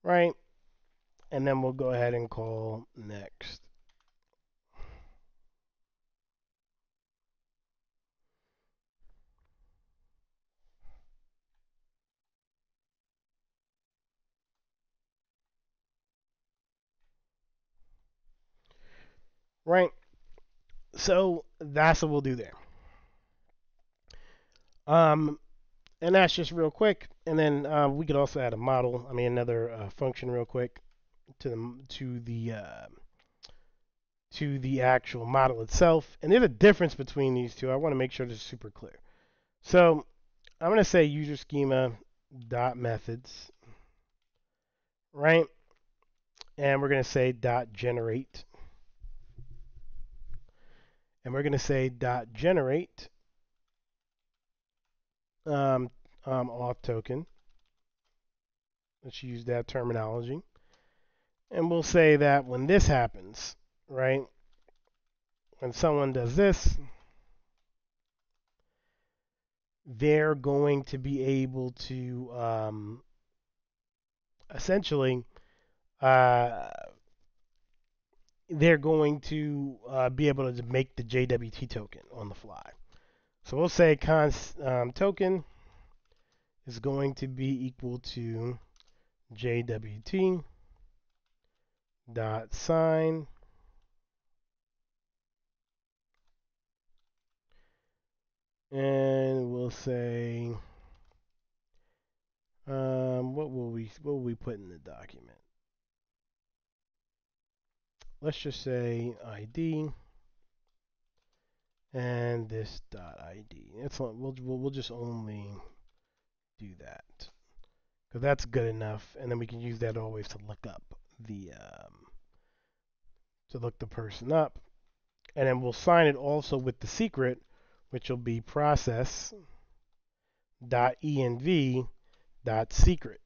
right? And then we'll go ahead and call next. Right? So that's what we'll do there. Um, and that's just real quick. And then uh, we could also add a model. I mean, another uh, function real quick to the to the uh, to the actual model itself. And there's a difference between these two. I want to make sure this is super clear. So I'm going to say user schema dot methods, right? And we're going to say dot generate and we're going to say dot generate um, um, auth token. Let's use that terminology. And we'll say that when this happens, right, when someone does this, they're going to be able to um, essentially uh, they're going to uh, be able to make the JWT token on the fly. So we'll say const um, token is going to be equal to JWT dot sign and we'll say um, what will we what will we put in the document? let's just say ID and this dot ID. It's we'll, we'll we'll just only do that. Because that's good enough, and then we can use that always to look up the um, to look the person up, and then we'll sign it also with the secret, which will be process dot env dot secret.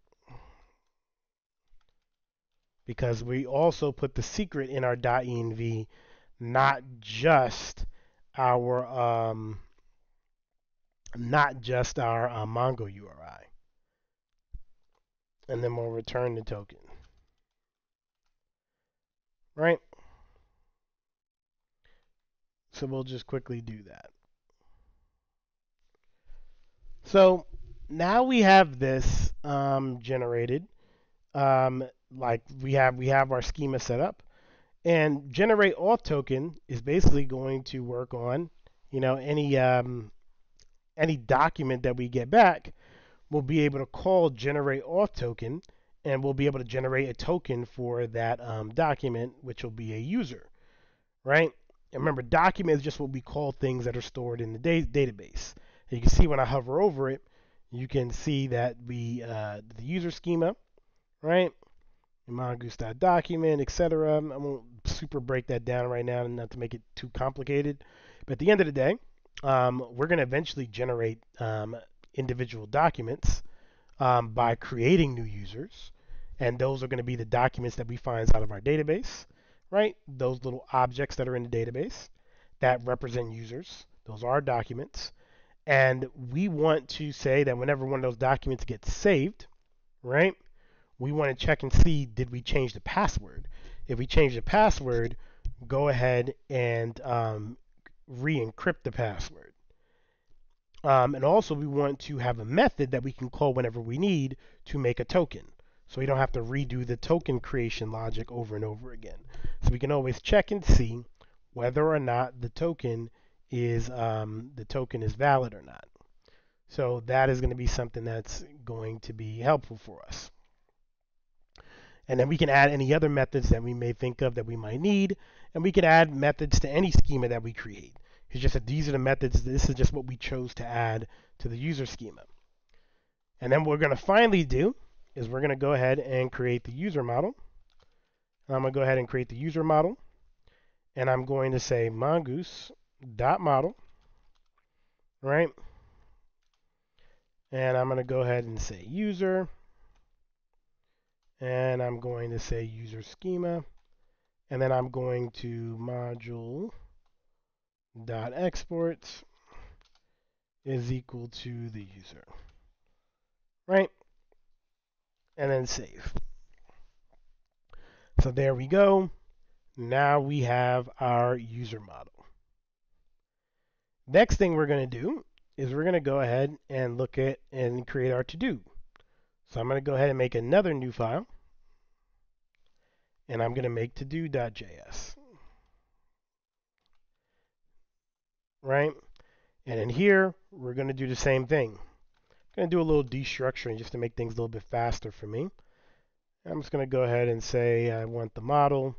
Because we also put the secret in our dot .env, not just our um, not just our uh, Mongo URI. And then we'll return the token. Right? So we'll just quickly do that. So now we have this um, generated. Um, like we have we have our schema set up and generate auth token is basically going to work on you know any um, any document that we get back we'll be able to call generate auth token and we'll be able to generate a token for that um, document which will be a user right? And remember document is just what we call things that are stored in the da- database. And you can see when i hover over it you can see that we uh, the user schema right? Mongoose.document, etc. I won't super break that down right now, and not to make it too complicated. But at the end of the day, um, we're going to eventually generate um, individual documents um, by creating new users, and those are going to be the documents that we find out of our database, right? Those little objects that are in the database that represent users. Those are documents. And we want to say that whenever one of those documents gets saved, right, we want to check and see did we change the password. If we change the password, go ahead and um, re-encrypt the password. Um, and also we want to have a method that we can call whenever we need to make a token. So we don't have to redo the token creation logic over and over again. So we can always check and see whether or not the token is um, the token is valid or not. So that is going to be something that's going to be helpful for us. And then we can add any other methods that we may think of that we might need. And we can add methods to any schema that we create. It's just that these are the methods, this is just what we chose to add to the user schema. And then what we're going to finally do is we're going to go ahead and create the user model. I'm going to go ahead and create the user model. And I'm going to say mongoose dot model, right? And I'm going to go ahead and say user. And I'm going to say user schema. And then I'm going to module dot exports is equal to the user. Right? And then save. So there we go. Now we have our user model. Next thing we're going to do is we're going to go ahead and look at and create our to-do. So I'm going to go ahead and make another new file. And I'm going to make to-do.js. Right? And in here, we're going to do the same thing. I'm going to do a little destructuring just to make things a little bit faster for me. I'm just going to go ahead and say I want the model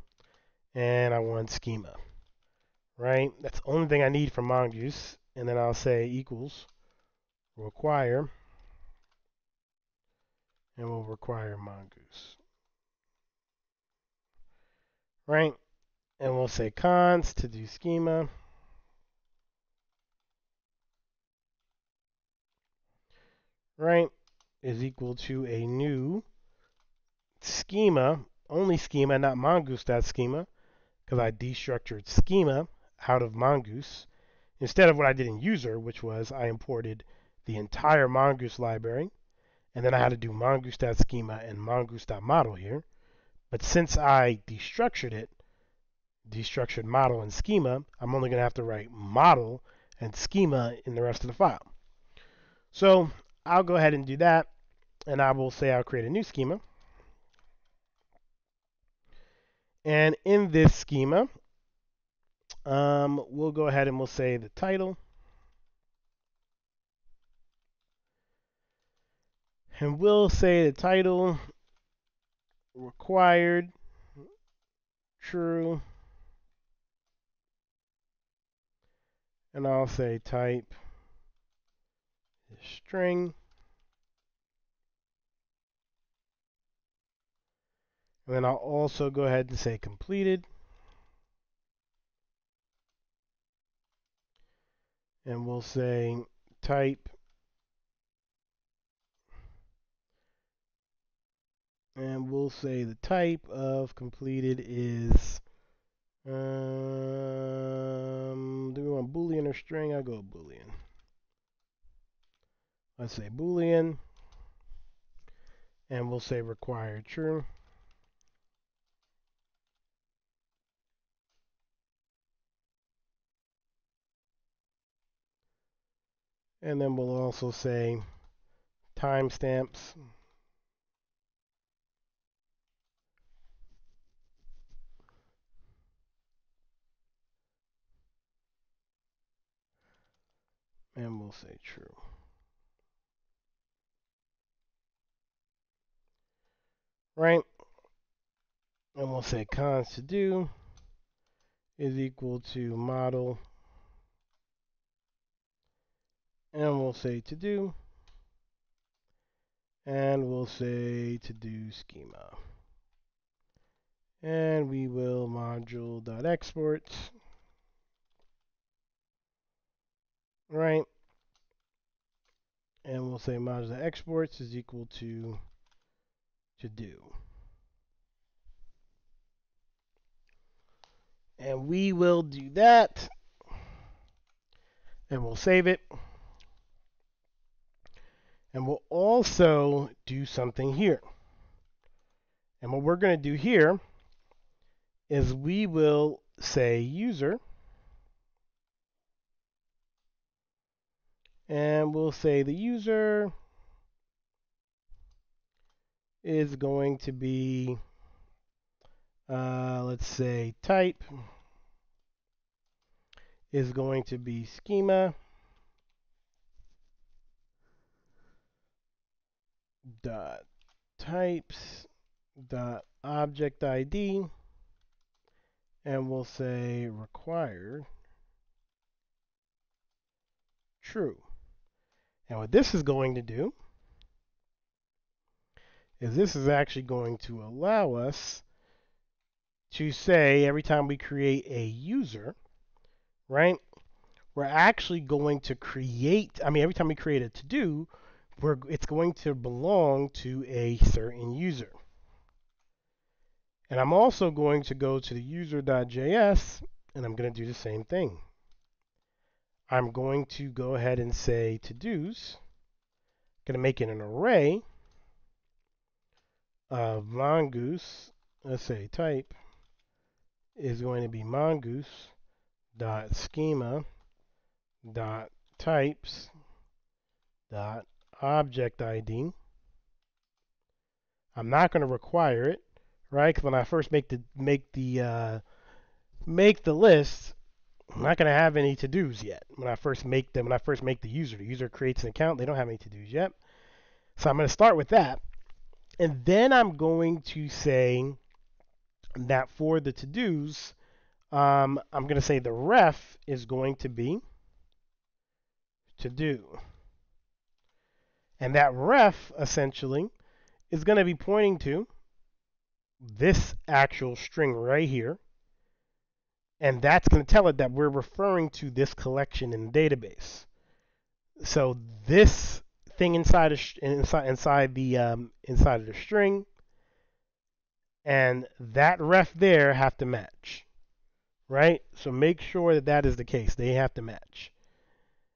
and I want schema. Right? That's the only thing I need from Mongoose. And then I'll say equals require and we'll require Mongoose. Right? And we'll say cons to do schema. right, is equal to a new schema, only schema, not mongoose.schema, because I destructured schema out of mongoose instead of what I did in user, which was I imported the entire mongoose library, and then I had to do mongoose.schema and mongoose.model here. But since I destructured it, destructured model and schema, I'm only going to have to write model and schema in the rest of the file. So I'll go ahead and do that. And I will say I'll create a new schema. And in this schema, um, we'll go ahead and we'll say the title. And we'll say the title required true. And I'll say type string. And then I'll also go ahead and say completed. And we'll say type and we'll say the type of completed is um, do we want boolean or string? I'll go boolean. Let's say boolean. And we'll say required true. And then we'll also say timestamps and we'll say true right? And we'll say const to do is equal to model. And we'll say to do. And we'll say to do schema. And we will module dot exports. Right? And we'll say module exports is equal to to do. And we will do that. And we'll save it. And we'll also do something here. And what we're going to do here is we will say user. And we'll say the user is going to be, uh, let's say, type is going to be schema dot types dot object ID and we'll say required true. And what this is going to do is this is actually going to allow us to say every time we create a user, right? We're actually going to create, I mean, every time we create a to-do, it's going to belong to a certain user. And I'm also going to go to the user.js and I'm going to do the same thing. I'm going to go ahead and say to-dos. going to make it an array of mongoose, let's say type, is going to be mongoose dot schema dot types dot object ID. I'm not going to require it, right? Because when I first make the make the uh, make the list, I'm not going to have any to dos yet. When I first make them, when I first make the user, the user creates an account, they don't have any to dos yet. So I'm going to start with that, and then I'm going to say that for the to dos, um, I'm going to say the ref is going to be to do. And that ref essentially is going to be pointing to this actual string right here. And that's going to tell it that we're referring to this collection in the database. So this thing inside of, inside inside the um, inside of the string and that ref there have to match, right? So make sure that that is the case. They have to match.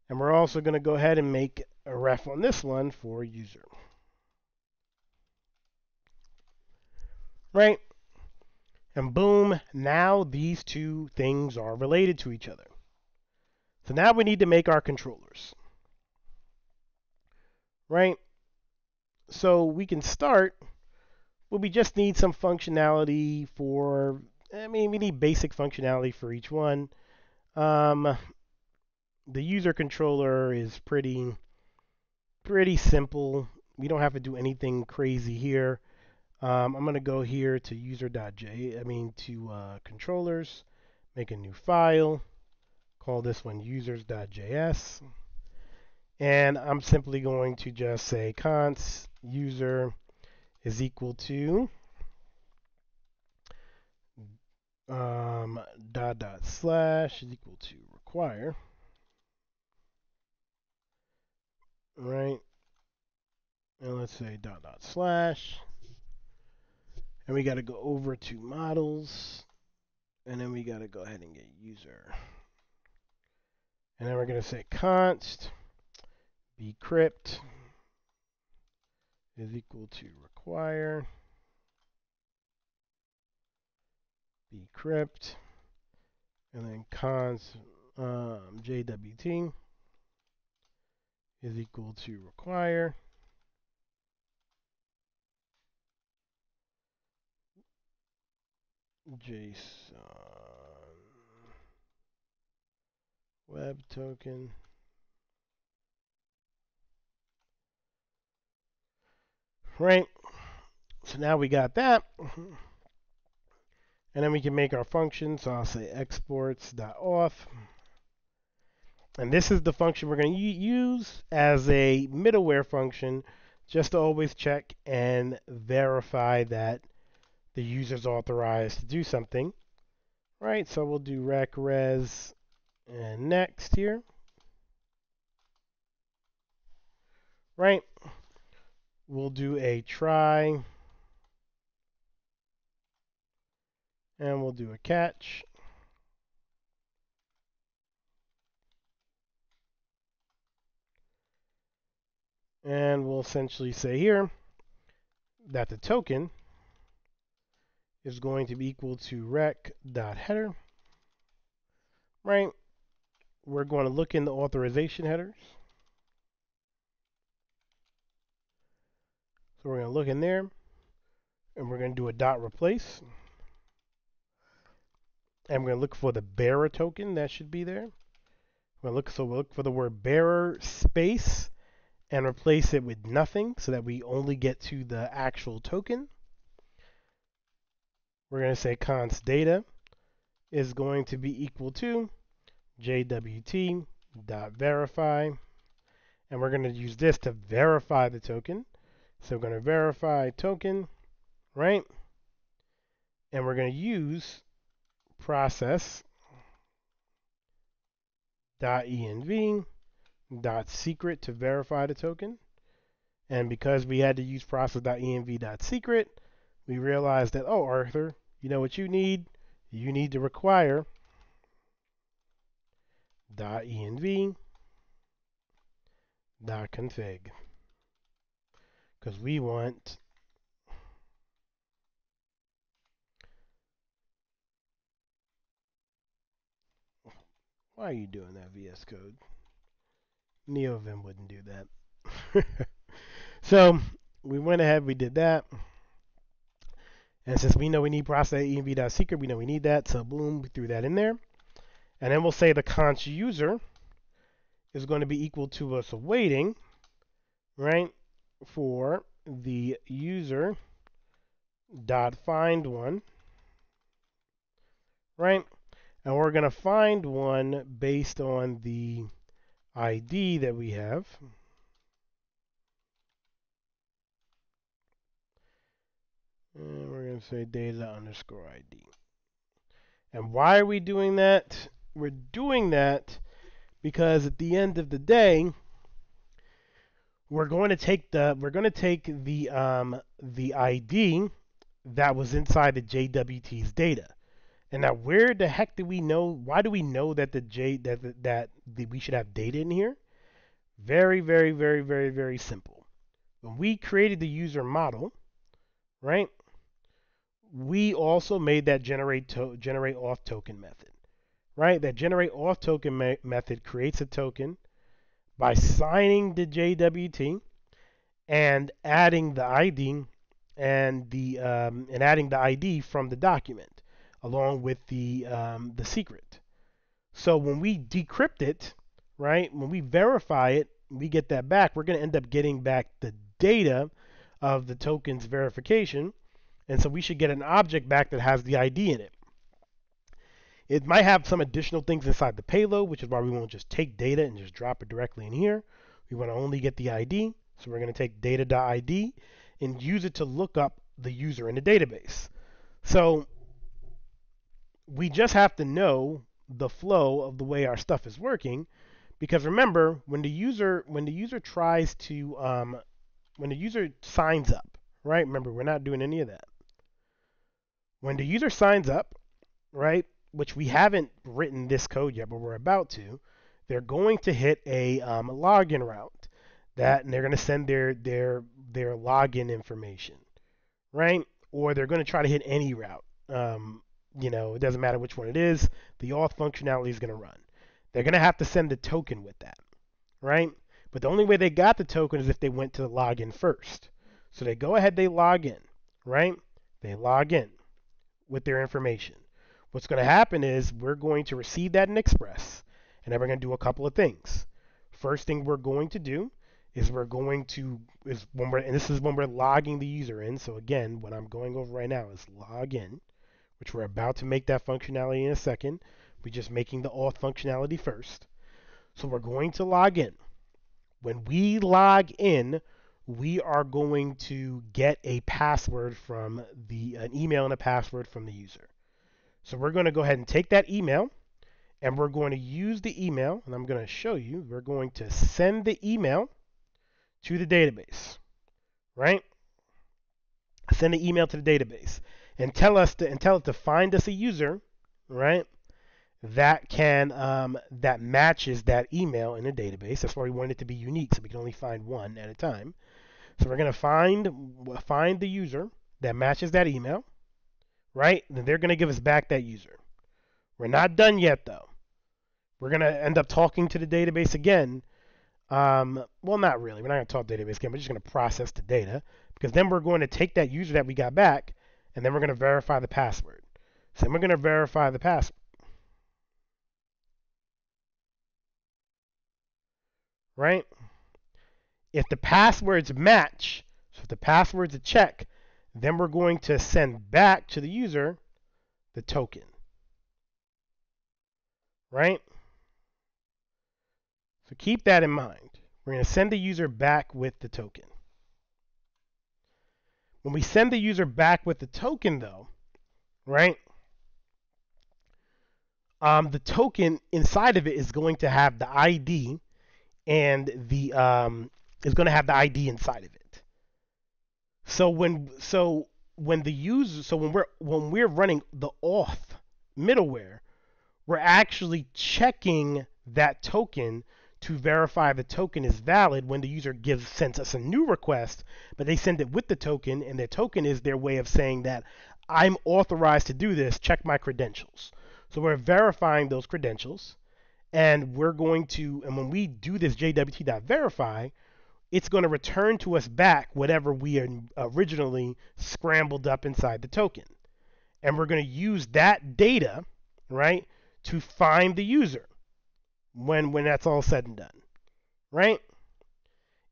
And we're also going to go ahead and make a ref on this one for user. Right? And boom, now these two things are related to each other. So now we need to make our controllers. Right? So we can start, well, we just need some functionality for, I mean, we need basic functionality for each one. Um, the user controller is pretty pretty simple. We don't have to do anything crazy here. Um, I'm going to go here to user.j, I mean to uh, controllers, make a new file, call this one users.js, and I'm simply going to just say const user is equal to um, dot dot slash is equal to require right? And let's say dot dot slash. And we got to go over to models. And then we got to go ahead and get user. And then we're going to say const bcrypt is equal to require bcrypt and then const um, jwt is equal to require JSON web token. Right. So now we got that. And then we can make our function so I'll say exports dot auth. And this is the function we're going to use as a middleware function just to always check and verify that the user's authorized to do something. Right, so we'll do rec res and next here. Right, we'll do a try and we'll do a catch. And we'll essentially say here that the token is going to be equal to rec.header. Right? We're going to look in the authorization headers. So we're going to look in there and we're going to do a dot replace. And we're going to look for the bearer token that should be there. We're going to look so we'll look for the word bearer space and replace it with nothing so that we only get to the actual token. We're going to say const data is going to be equal to jwt dot verify and we're going to use this to verify the token So we're going to verify token, right? And we're going to use process dot env dot secret to verify the token. And because we had to use process.env dot secret, we realized that, oh, Arthur, you know what you need? You need to require dot env dot config because we want why are you doing that VS Code? NeoVim wouldn't do that. *laughs* so we went ahead, we did that. And since we know we need process env.secret, we know we need that. So boom, we threw that in there. And then we'll say the const user is going to be equal to us awaiting, right, for the user dot find one, right? And we're going to find one based on the ID that we have. And we're going to say data underscore ID. And why are we doing that? We're doing that because at the end of the day, we're going to take the we're going to take the um, the ID that was inside the JWT's data. And now, where the heck do we know? Why do we know that the J that that, that the, we should have data in here? Very, very, very, very, very simple. When we created the user model, right? We also made that generate to, generate auth token method, right? That generate auth token me- method creates a token by signing the JWT and adding the ID and the um, and adding the ID from the document along with the um, the secret. So when we decrypt it, right? When we verify it, we get that back. We're going to end up getting back the data of the token's verification, and so we should get an object back that has the ID in it. It might have some additional things inside the payload, which is why we won't just take data and just drop it directly in here. We want to only get the ID. So we're going to take data.id and use it to look up the user in the database. So we just have to know the flow of the way our stuff is working because remember when the user when the user tries to um, when the user signs up right remember we're not doing any of that when the user signs up right which we haven't written this code yet, but we're about to, they're going to hit a um, login route that, and they're going to send their their their login information, right? Or they're going to try to hit any route. Um, you know, it doesn't matter which one it is. The auth functionality is going to run. They're going to have to send the token with that, right? But the only way they got the token is if they went to the login first. So they go ahead, they log in, right? They log in with their information. What's going to happen is we're going to receive that in Express, and then we're going to do a couple of things. First thing we're going to do is we're going to is when we're and this is when we're logging the user in. So again, what I'm going over right now is log in, which we're about to make that functionality in a second. We're just making the auth functionality first. So we're going to log in. When we log in, we are going to get a password from the an email and a password from the user. So we're going to go ahead and take that email and we're going to use the email and I'm going to show you. We're going to send the email to the database, right? Send the email to the database and tell us to and tell it to find us a user, right? That can um, that matches that email in the database. That's why we want it to be unique, so we can only find one at a time. So we're going to find find the user that matches that email right? Then they're going to give us back that user. We're not done yet, though. We're going to end up talking to the database again. Um, well, not really. We're not going to talk database again. We're just going to process the data because then we're going to take that user that we got back and then we're going to verify the password. So we're going to verify the password. Right? If the passwords match, so if the password's a check, then we're going to send back to the user the token. Right? So keep that in mind. We're going to send the user back with the token. When we send the user back with the token, though, right? Um, the token inside of it is going to have the ID and the um, is going to have the ID inside of it. So when so when the user so when we're when we're running the auth middleware, we're actually checking that token to verify the token is valid when the user gives sends us a new request, but they send it with the token, and their token is their way of saying that I'm authorized to do this. Check my credentials. So we're verifying those credentials, and we're going to, and when we do this jwt.verify, it's going to return to us back whatever we originally scrambled up inside the token. And we're going to use that data, right, to find the user when when that's all said and done. Right?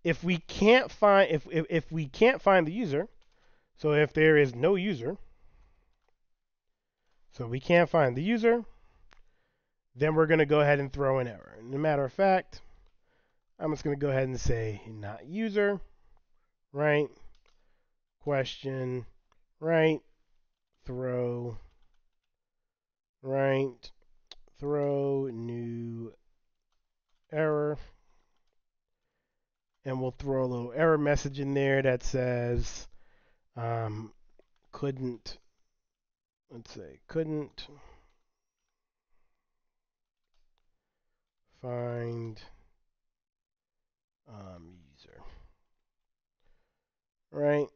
If we can't find if if, if we can't find the user, so if there is no user, so we can't find the user, then we're going to go ahead and throw an error. And a matter of fact, I'm just going to go ahead and say not user, right? Question, right? Throw, right? Throw new error. And we'll throw a little error message in there that says um, couldn't, let's say, couldn't find um, user. Right?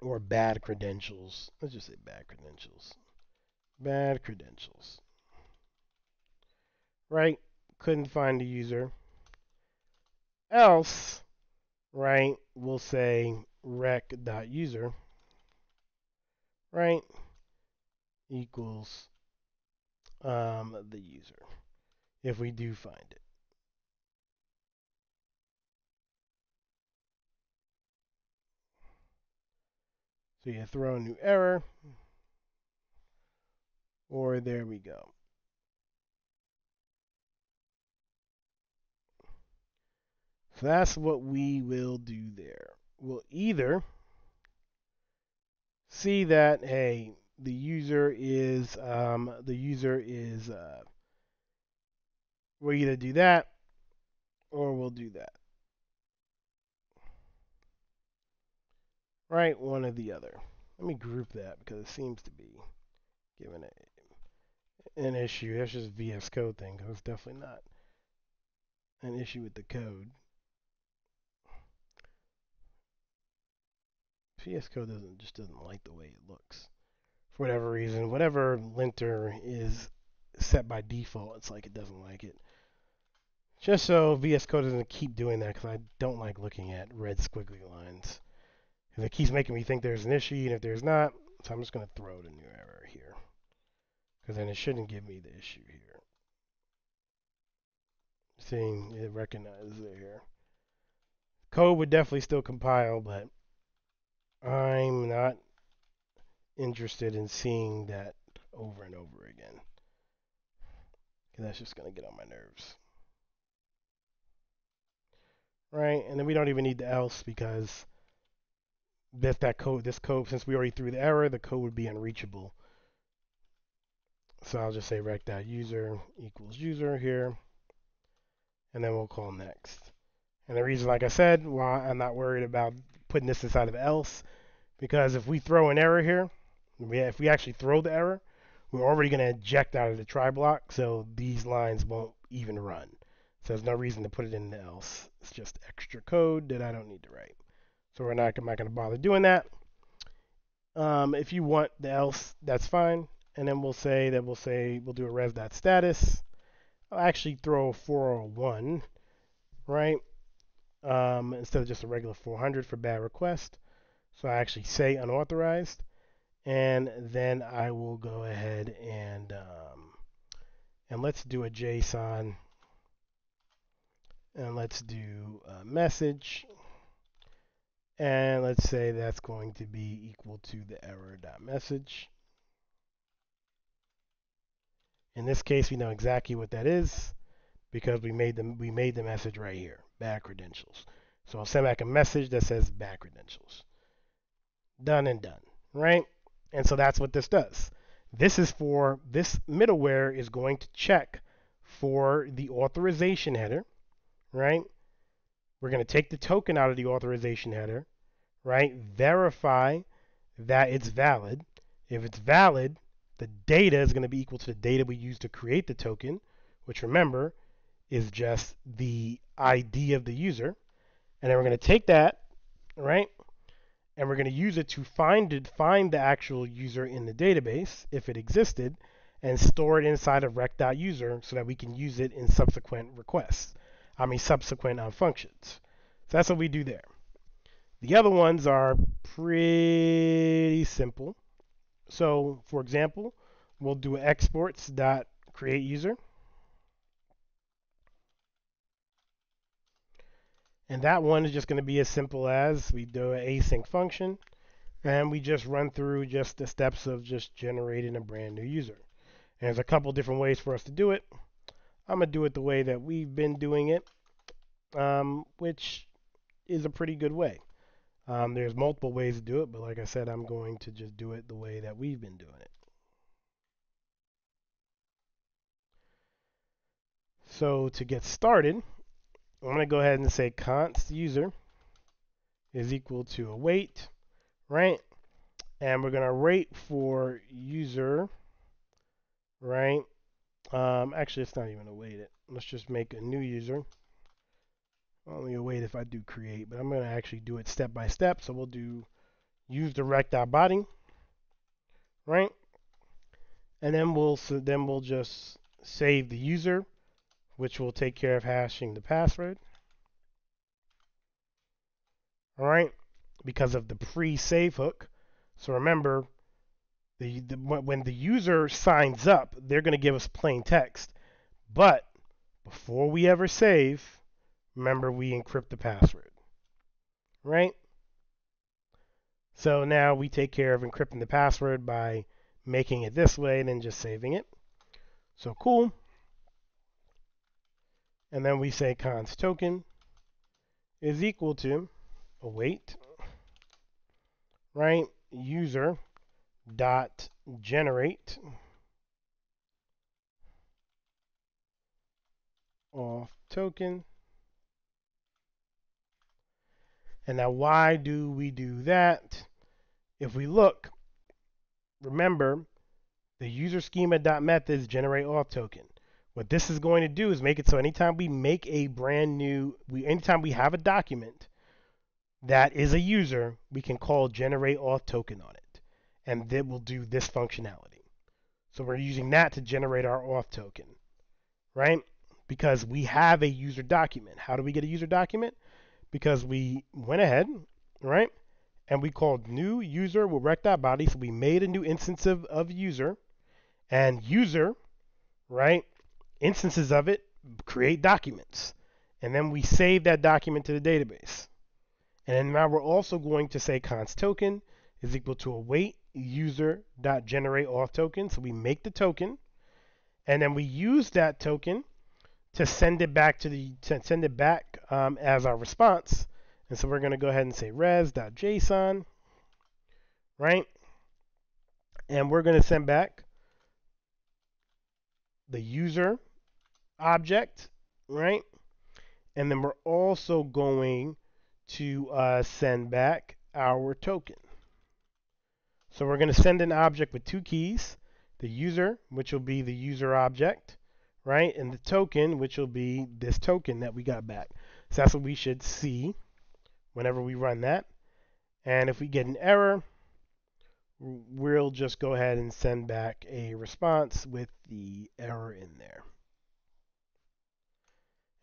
Or bad credentials. Let's just say bad credentials. Bad credentials right? Couldn't find the user. Else, right, we'll say rec.user, right, equals um, the user, if we do find it. So you throw a new error, or there we go. So that's what we will do there. We'll either see that, hey, the user is, um, the user is, uh, we'll either do that or we'll do that. Right, one or the other. Let me group that because it seems to be giving it an issue. That's just VS Code thing because it's definitely not an issue with the code. VS Code doesn't just doesn't like the way it looks for whatever reason. Whatever linter is set by default, it's like it doesn't like it. Just so VS Code doesn't keep doing that, because I don't like looking at red squiggly lines. Because it keeps making me think there's an issue, and if there's not, so I'm just going to throw the new error here. Because then it shouldn't give me the issue here. Seeing it recognizes it here. Code would definitely still compile, but I'm not interested in seeing that over and over again. Because that's just going to get on my nerves. Right? And then we don't even need the else because that that code, this code, since we already threw the error, the code would be unreachable. So I'll just say rec.user equals user here. And then we'll call next. And the reason, like I said, why I'm not worried about putting this inside of else because if we throw an error here, if we actually throw the error, we're already going to eject out of the try block, so these lines won't even run. So there's no reason to put it in the else. It's just extra code that I don't need to write. So we're not, I'm not going to bother doing that. Um, if you want the else, that's fine. And then we'll say that we'll say we'll do a res.status. I'll actually throw a 401, right? Um, instead of just a regular 400 for bad request. So I actually say unauthorized. And then I will go ahead and um, and let's do a JSON. And let's do a message. And let's say that's going to be equal to the error.message. In this case, we know exactly what that is because we made the we made the message right here, bad credentials. So I'll send back a message that says bad credentials. Done and done, right? And so that's what this does. This is for this middleware is going to check for the authorization header, right? We're going to take the token out of the authorization header, right? Verify that it's valid. If it's valid, the data is going to be equal to the data we use to create the token, which remember is just the ID of the user. And then we're going to take that, right? And we're going to use it to find it, find the actual user in the database if it existed and store it inside of rec.user so that we can use it in subsequent requests. I mean subsequent uh, functions. So that's what we do there. The other ones are pretty simple. So for example, we'll do exports dot. And that one is just going to be as simple as we do an async function and we just run through just the steps of just generating a brand new user. And there's a couple different ways for us to do it. I'm going to do it the way that we've been doing it, um, which is a pretty good way. Um, there's multiple ways to do it, but like I said, I'm going to just do it the way that we've been doing it. So to get started, I'm going to go ahead and say const user is equal to await, right? And we're going to rate for user, right? Um, actually, it's not even await it. Let's just make a new user. Only await if I do create, but I'm going to actually do it step by step. So we'll do use direct.body, right? And then we'll so then we'll just save the user which will take care of hashing the password. All right, because of the pre-save hook. So remember, the, the when the user signs up, they're going to give us plain text. But before we ever save, remember we encrypt the password. Right? So now we take care of encrypting the password by making it this way and then just saving it. So cool and then we say const token is equal to oh, await right user dot generate auth token. And now why do we do that? If we look remember the user schema dot methods generate auth token. What this is going to do is make it so anytime we make a brand new, we anytime we have a document that is a user, we can call generate auth token on it, and it will do this functionality. So we're using that to generate our auth token, right? Because we have a user document. How do we get a user document? Because we went ahead, right? And we called new user with rec.body. So we made a new instance of, of user and user, right? instances of it, create documents, and then we save that document to the database. And then now we're also going to say const token is equal to await user dot generate auth token. So we make the token, and then we use that token to send it back to the to send it back um, as our response. And so we're going to go ahead and say res.json, right? And we're going to send back the user object, right? And then we're also going to uh, send back our token. So we're going to send an object with two keys, the user, which will be the user object, right? And the token, which will be this token that we got back. So that's what we should see whenever we run that. And if we get an error, we'll just go ahead and send back a response with the error in there.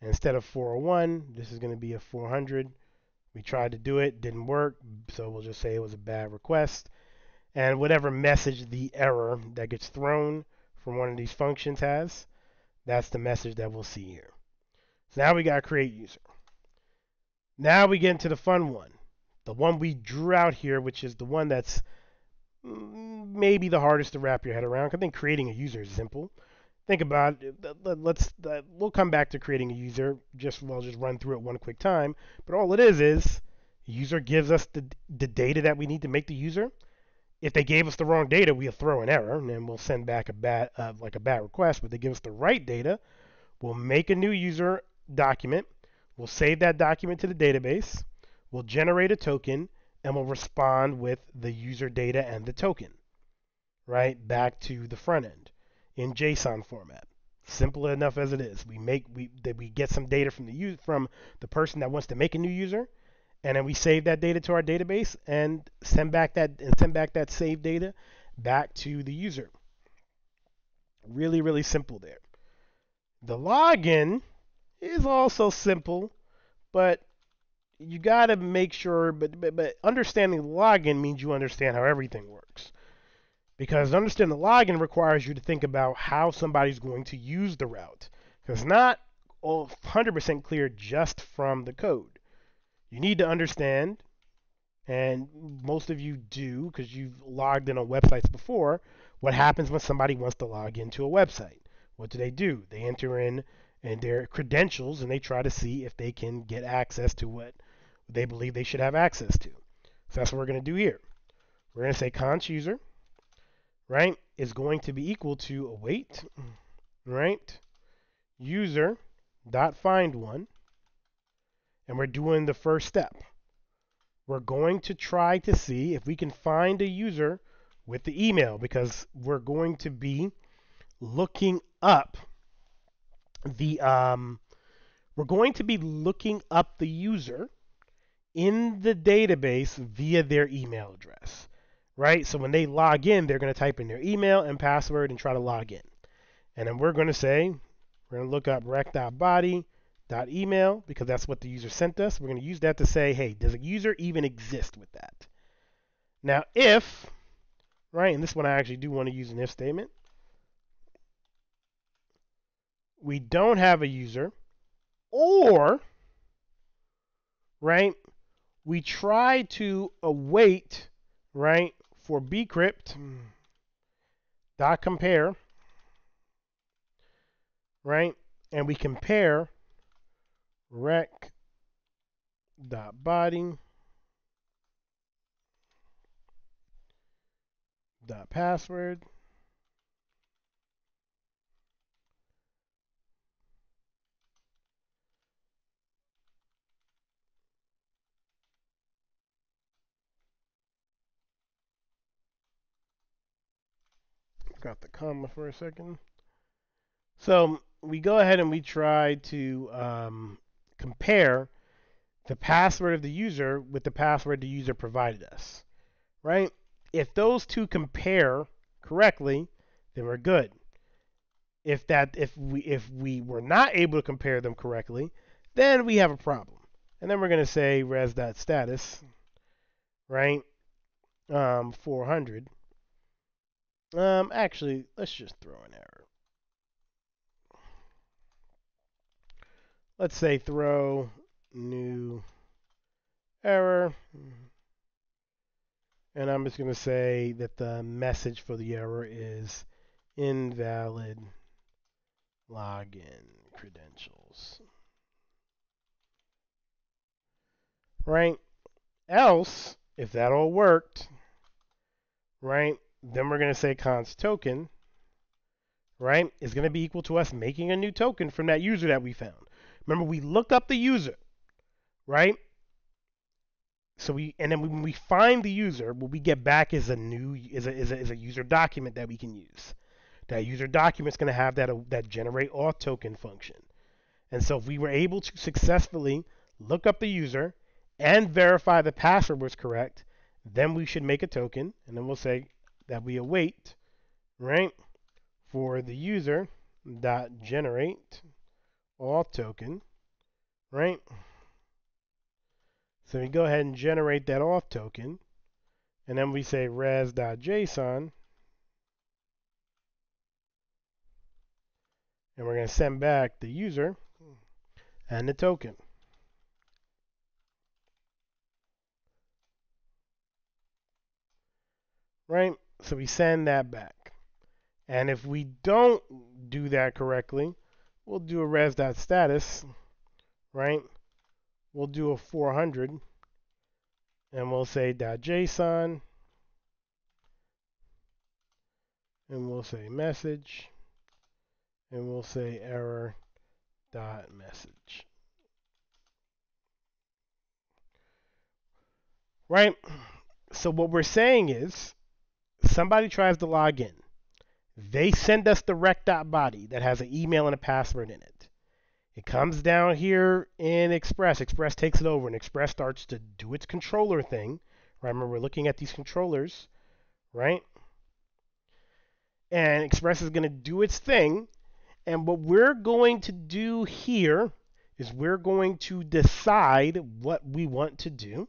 Instead of 401, this is going to be a 400. We tried to do it, didn't work, so we'll just say it was a bad request. And whatever message the error that gets thrown from one of these functions has, that's the message that we'll see here. So now we got create user. Now we get into the fun one. The one we drew out here, which is the one that's mm, maybe the hardest to wrap your head around. I think creating a user is simple. think about it. Let's uh, we'll come back to creating a user. Just we'll just run through it one quick time. But all it is is user gives us the the data that we need to make the user. If they gave us the wrong data, we'll throw an error and then we'll send back a bad uh, like a bad request. But they give us the right data, we'll make a new user document. We'll save that document to the database. We'll generate a token and we'll respond with the user data and the token, right, back to the front end in JSON format. Simple enough as it is. We make we that we get some data from the user from the person that wants to make a new user, and then we save that data to our database and send back that and send back that saved data back to the user. Really, really simple there. The login is also simple, but you got to make sure. But, but but understanding the login means you understand how everything works. Because understanding the login requires you to think about how somebody's going to use the route. Because it's not 100% clear just from the code. You need to understand, and most of you do because you've logged in on websites before, what happens when somebody wants to log into a website. What do they do? They enter in and their credentials and they try to see if they can get access to what they believe they should have access to. So that's what we're going to do here. We're going to say const user right, is going to be equal to await, right, user dot find one, and we're doing the first step. We're going to try to see if we can find a user with the email because we're going to be looking up the um, we're going to be looking up the user in the database via their email address right? So when they log in, they're going to type in their email and password and try to log in. And then we're going to say, we're going to look up rec.body.email because that's what the user sent us. We're going to use that to say, hey, does a user even exist with that? Now, if, right, and this one I actually do want to use an if statement, we don't have a user, or, right, we try to await, right, for bcrypt dot compare right and we compare rec dot body dot password Got the comma for a second. So we go ahead and we try to um, compare the password of the user with the password the user provided us, right? If those two compare correctly, then we're good. If that if we if we were not able to compare them correctly, then we have a problem. And then we're going to say res.status, right? Um, 400 um, actually, let's just throw an error. Let's say throw new error. And I'm just going to say that the message for the error is invalid login credentials. Right? Else, if that all worked, right, then we're going to say const token, right, is going to be equal to us making a new token from that user that we found. Remember, we look up the user, right? So we and then when we find the user, what we get back is a new is a is a, is a user document that we can use. That user document is going to have that uh, that generate auth token function. And so if we were able to successfully look up the user and verify the password was correct, then we should make a token, and then we'll say that we await, right, for the user dot generate auth token, right? So we go ahead and generate that auth token, and then we say res.json, and we're going to send back the user and the token. Right? So we send that back. And if we don't do that correctly, we'll do a res.status, right? We'll do a 400 and we'll say .json and we'll say message and we'll say error dot message. Right? So what we're saying is somebody tries to log in they send us the rec.body that has an email and a password in it. It comes down here in express. Express takes it over and express starts to do its controller thing. Remember we're looking at these controllers right? And Express is going to do its thing. And what we're going to do here is we're going to decide what we want to do,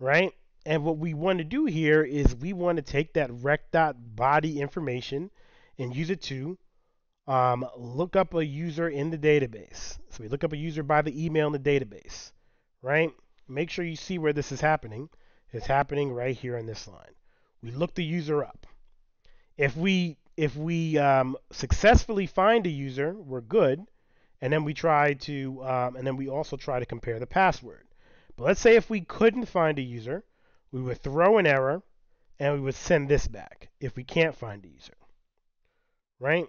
right? And what we want to do here is we want to take that rec.body information and use it to um, look up a user in the database. So we look up a user by the email in the database, right? Make sure you see where this is happening. It's happening right here in this line. We look the user up. If we if we um, successfully find a user, we're good, and then we try to um, and then we also try to compare the password. But let's say if we couldn't find a user, we would throw an error and we would send this back if we can't find the user. Right?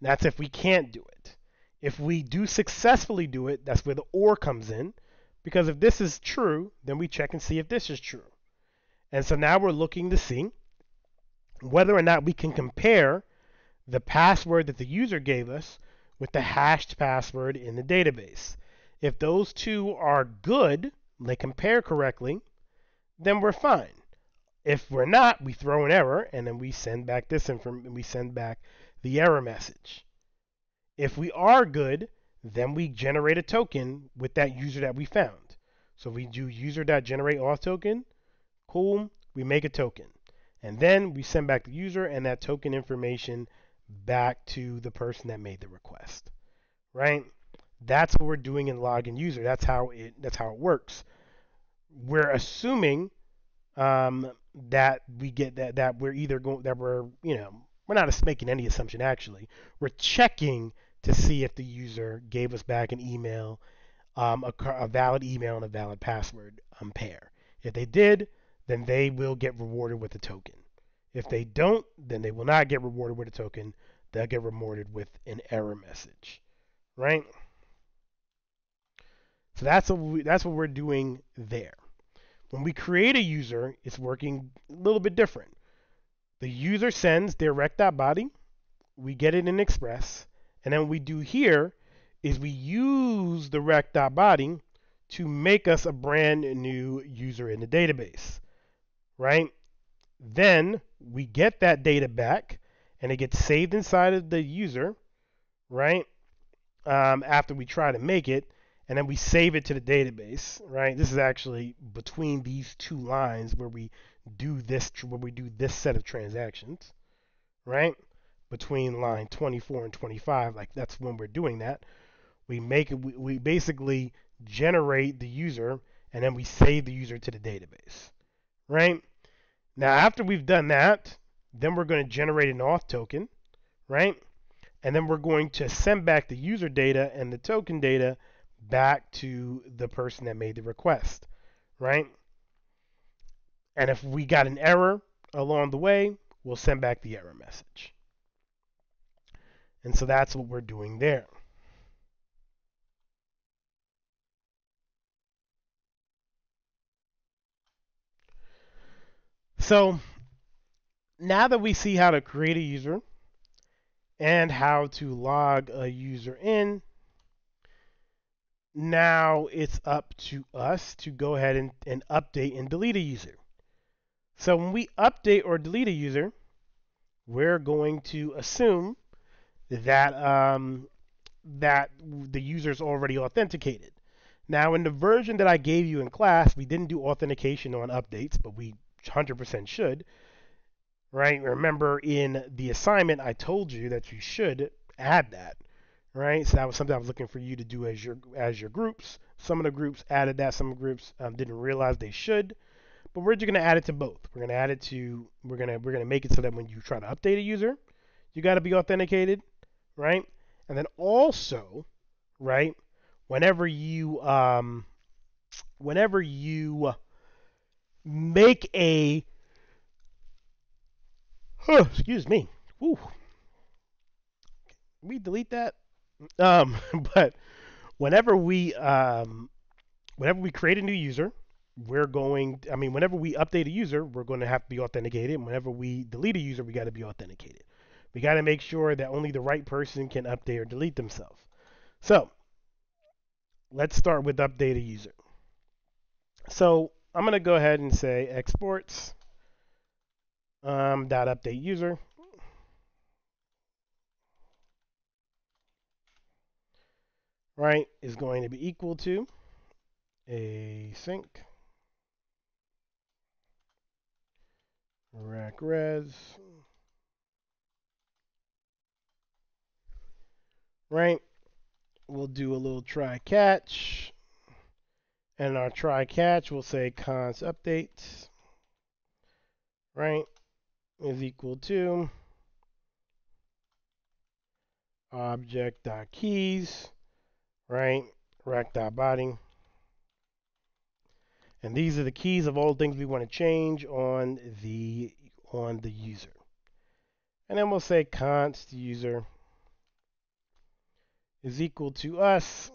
That's if we can't do it. If we do successfully do it, that's where the OR comes in. Because if this is true, then we check and see if this is true. And so now we're looking to see whether or not we can compare the password that the user gave us with the hashed password in the database. If those two are good, they compare correctly, then we're fine. If we're not, we throw an error and then we send back this information. We send back the error message. If we are good, then we generate a token with that user that we found. So we do user.generate auth token. Cool. We make a token. And then we send back the user and that token information back to the person that made the request. Right? That's what we're doing in login user. That's how it that's how it works. We're assuming um, that we get that that we're either going that we're you know we're not making any assumption actually. We're checking to see if the user gave us back an email, um, a, a, valid email and a valid password um, pair. If they did, then they will get rewarded with a token. If they don't, then they will not get rewarded with a token. They'll get rewarded with an error message, right? So that's what we, that's what we're doing there. When we create a user, it's working a little bit different. The user sends their rec.body, we get it in Express, and then what we do here is we use the rec.body to make us a brand new user in the database right? Then we get that data back and it gets saved inside of the user, right? Um, after we try to make it, and then we save it to the database, right? This is actually between these two lines where we do this, where we do this set of transactions, right? Between line 24 and 25, like that's when we're doing that. We make it, we, we basically generate the user and then we save the user to the database, right? Now, after we've done that, then we're going to generate an auth token, right? And then we're going to send back the user data and the token data back to the person that made the request, right? And if we got an error along the way, we'll send back the error message. And so that's what we're doing there. So now that we see how to create a user and how to log a user in, now it's up to us to go ahead and, and update and delete a user. So when we update or delete a user, we're going to assume that um, that the user is already authenticated. Now, in the version that I gave you in class, we didn't do authentication on updates, but we 100% should. Right? Remember in the assignment, I told you that you should add that. Right? So that was something I was looking for you to do as your as your groups. Some of the groups added that. Some groups um, didn't realize they should. but we're just going to add it to both. We're going to add it to we're going to we're to make it so that when you try to update a user, you got to be authenticated, right? And then also, right, whenever you um whenever you make a huh, excuse me. Woo. We delete that. Um, *laughs* but whenever we um, whenever we create a new user, we're going. I mean, whenever we update a user, we're going to have to be authenticated. Whenever we delete a user, we got to be authenticated. We got to make sure that only the right person can update or delete themselves. So let's start with update a user. So I'm going to go ahead and say exports um, dot update user. Right is going to be equal to async rec res. Right we'll do a little try catch and our try catch will say const update. Right is equal to object keys right? Rec dot body. And these are the keys of all things we want to change on the on the user. And then we'll say const user is equal to us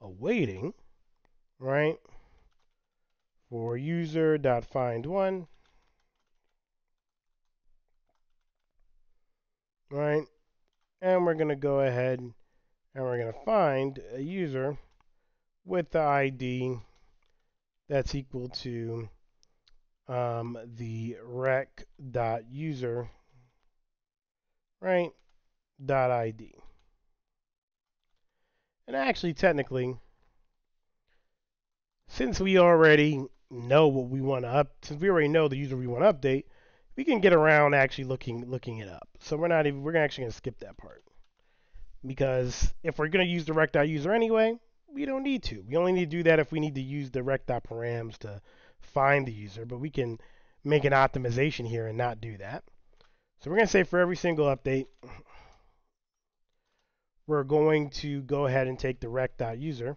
awaiting, right, for user dot find one, right, and we're going to go ahead and we're going to find a user with the ID that's equal to um, the rec dot user, right, dot ID. And actually, technically, since we already know what we want to up, since we already know the user we want to update, we can get around actually looking looking it up. So we're not even we're actually going to skip that part because if we're going to use the rec.user anyway, we don't need to. We only need to do that if we need to use the rec.params to find the user, but we can make an optimization here and not do that. So we're going to say for every single update, we're going to go ahead and take the rec.user,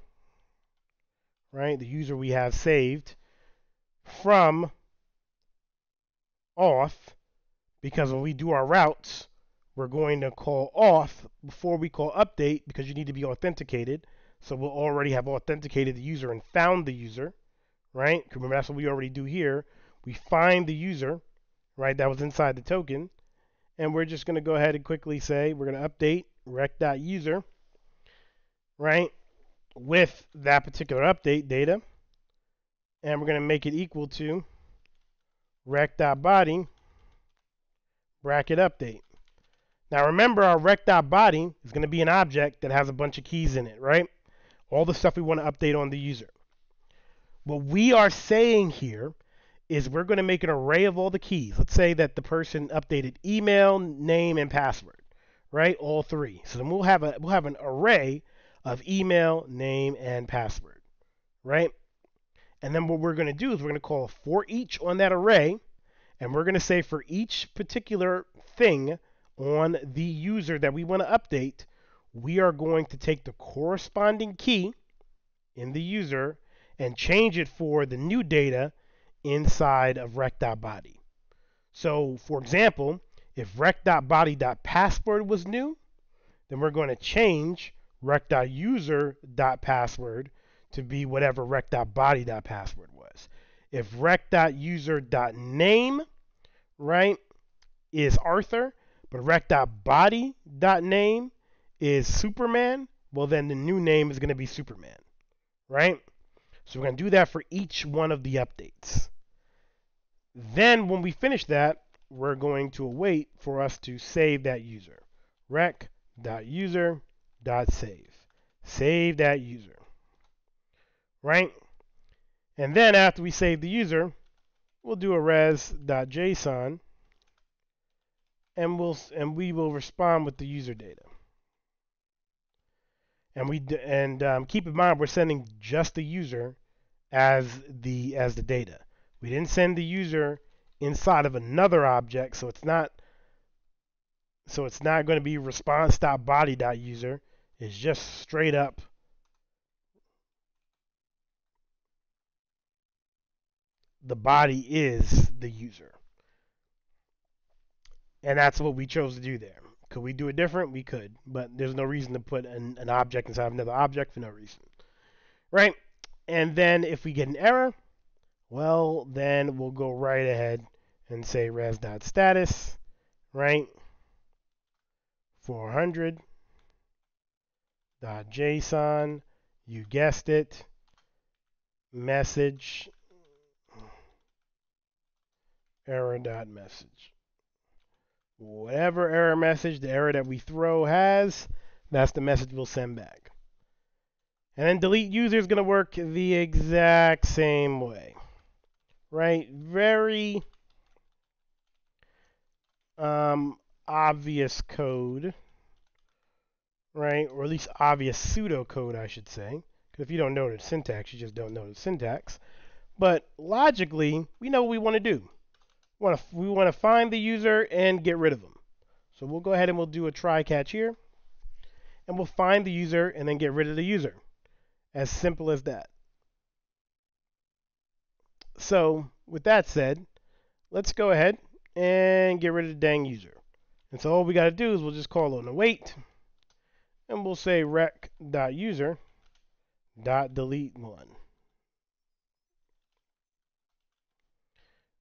right, the user we have saved, from auth, because when we do our routes, we're going to call auth before we call update because you need to be authenticated. So we'll already have authenticated the user and found the user, right? Remember, that's what we already do here. We find the user, right, that was inside the token, and we're just going to go ahead and quickly say we're going to update rec.user, right, with that particular update data. And we're going to make it equal to rec.body bracket update. Now remember our rec.body is going to be an object that has a bunch of keys in it, right? All the stuff we want to update on the user. What we are saying here is we're going to make an array of all the keys. Let's say that the person updated email, name, and password right? All three. So then we'll have a we'll have an array of email, name, and password, right? And then what we're going to do is we're going to call for each on that array, and we're going to say for each particular thing on the user that we want to update, we are going to take the corresponding key in the user and change it for the new data inside of rec.body. So, for example, if rec.body.password was new, then we're going to change rec.user.password to be whatever rec.body.password was. If rec.user.name, right, is Arthur, but rec.body.name is Superman, well, then the new name is going to be Superman, right? So we're going to do that for each one of the updates. Then when we finish that, we're going to await for us to save that user. rec.user.save. Save that user. Right? And then after we save the user, we'll do a res.json and we'll and we will respond with the user data. And we and um, keep in mind we're sending just the user as the as the data. We didn't send the user inside of another object, so it's not so it's not going to be response.body.user. It's just straight up the body is the user. And that's what we chose to do there. Could we do it different? We could, but there's no reason to put an, an object inside of another object for no reason. Right? And then if we get an error, well, then we'll go right ahead and say res.status, right? 400 dot JSON, you guessed it, message error dot message. Whatever error message the error that we throw has, that's the message we'll send back. And then delete user is going to work the exact same way. Right? Very um, obvious code. Right? Or at least obvious pseudocode, I should say. Because if you don't know the syntax, you just don't know the syntax. But logically, we know what we want to do. We want to, we want to find the user and get rid of them. So we'll go ahead and we'll do a try catch here. And we'll find the user and then get rid of the user. As simple as that. So, with that said, let's go ahead and get rid of the dang user. And so all we got to do is we'll just call on await, and we'll say rec.user dot delete one.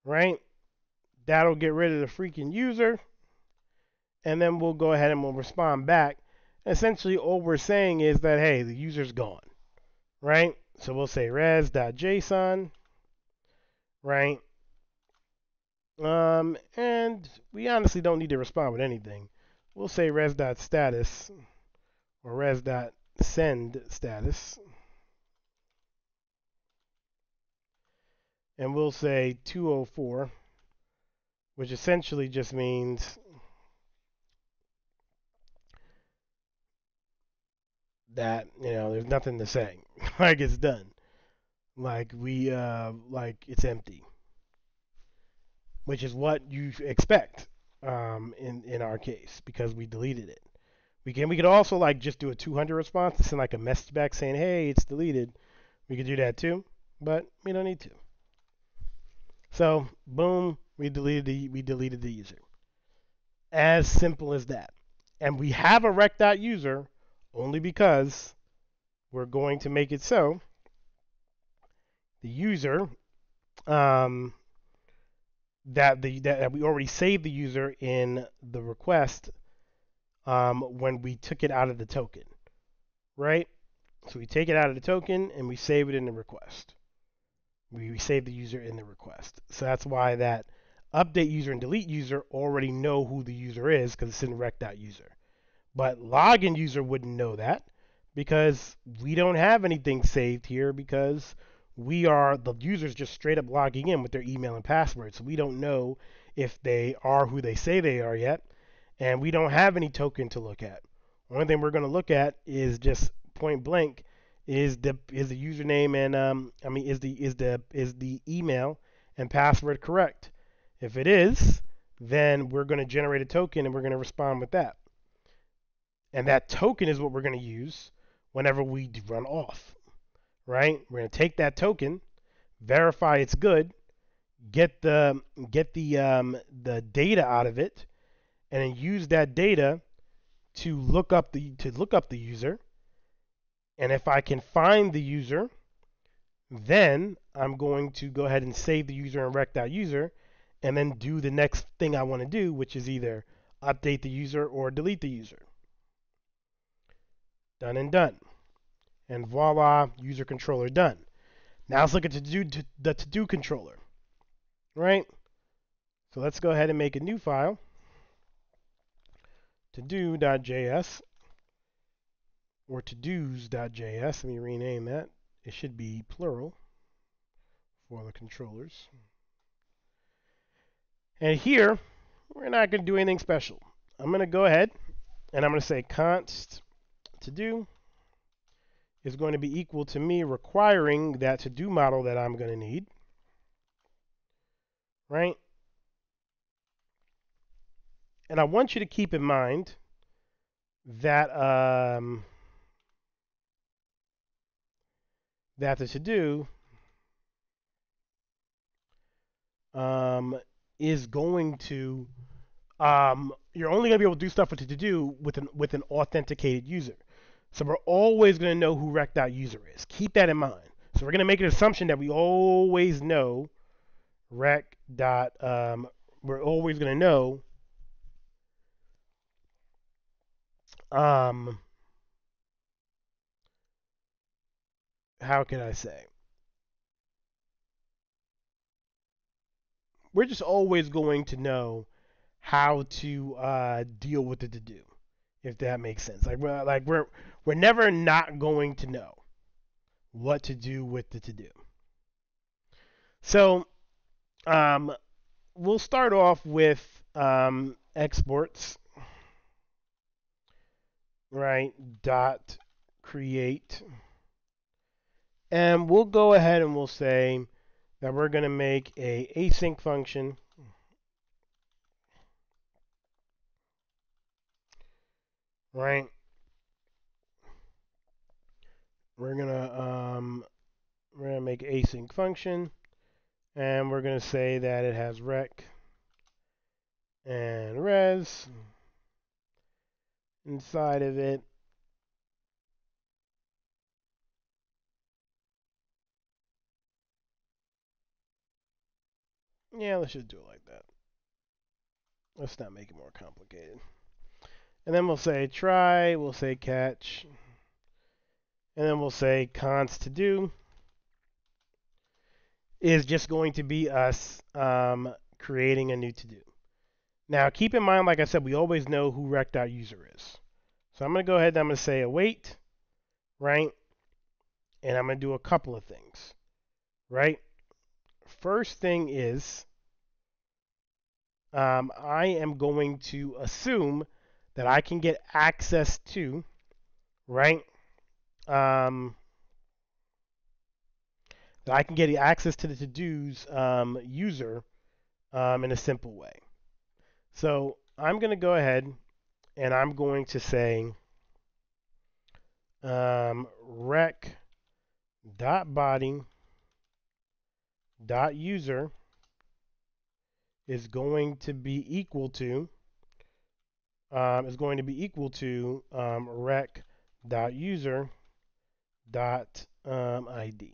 Right? That'll get rid of the freaking user. And then we'll go ahead and we'll respond back. Essentially, all we're saying is that, hey, the user's gone right? So we'll say res.json, right? Um, and we honestly don't need to respond with anything. We'll say res.status or res.send status. And we'll say 204, which essentially just means that, you know, there's nothing to say. *laughs* like it's done. Like we uh like it's empty. Which is what you expect um in in our case because we deleted it. We can we could also like just do a 200 response and send like a message back saying, "Hey, it's deleted." We could do that too, but we don't need to. So, boom, we deleted the we deleted the user. As simple as that. And we have a rec.user only because we're going to make it so the user um, that the that, that, we already saved the user in the request um, when we took it out of the token, right? So we take it out of the token and we save it in the request. We, we save the user in the request. So that's why that update user and delete user already know who the user is because it's in rec.user. But login user wouldn't know that because we don't have anything saved here because we are the users just straight up logging in with their email and password. So we don't know if they are who they say they are yet. And we don't have any token to look at. One thing we're going to look at is just point blank is the is the username and um I mean is the is the is the email and password correct? If it is, then we're going to generate a token and we're going to respond with that. And that token is what we're going to use whenever we run auth, right? We're going to take that token, verify it's good, get the get the um, the data out of it, and then use that data to look up the to look up the user. And if I can find the user, then I'm going to go ahead and save the user in rec.user and then do the next thing I want to do, which is either update the user or delete the user. Done and done. And voila, user controller done. Now let's look at the to-do, the to-do controller. Right? So let's go ahead and make a new file. To-do.js or to-dos.js. Let me rename that. It should be plural for the controllers. And here, we're not going to do anything special. I'm going to go ahead and I'm going to say const to do is going to be equal to me requiring that to do model that I'm going to need. Right? And I want you to keep in mind that um, that the to do um, is going to um, you're only going to be able to do stuff with to do with an with an authenticated user. So we're always going to know who rec.user is. Keep that in mind. So we're going to make an assumption that we always know rec. Dot, um, we're always going to know um, how can I say? We're just always going to know how to uh, deal with the to do, if that makes sense. Like we're like we're we're never not going to know what to do with the to do. So um, we'll start off with um, exports, right? Dot create, and we'll go ahead and we'll say that we're going to make a async function right? We're gonna um, we're gonna make async function, and we're gonna say that it has rec and res inside of it. Yeah, let's just do it like that. Let's not make it more complicated. And then we'll say try, we'll say catch, and then we'll say const to do is just going to be us um, creating a new to do. Now keep in mind, like I said, we always know who rec.user is. So I'm going to go ahead and I'm going to say await, right? And I'm going to do a couple of things, right? First thing is um, I am going to assume that I can get access to, right? Um, that I can get access to the to-dos um, user um, in a simple way. So I'm going to go ahead and I'm going to say um, rec dot body dot user is going to be equal to um, is going to be equal to um, rec dot user dot um, id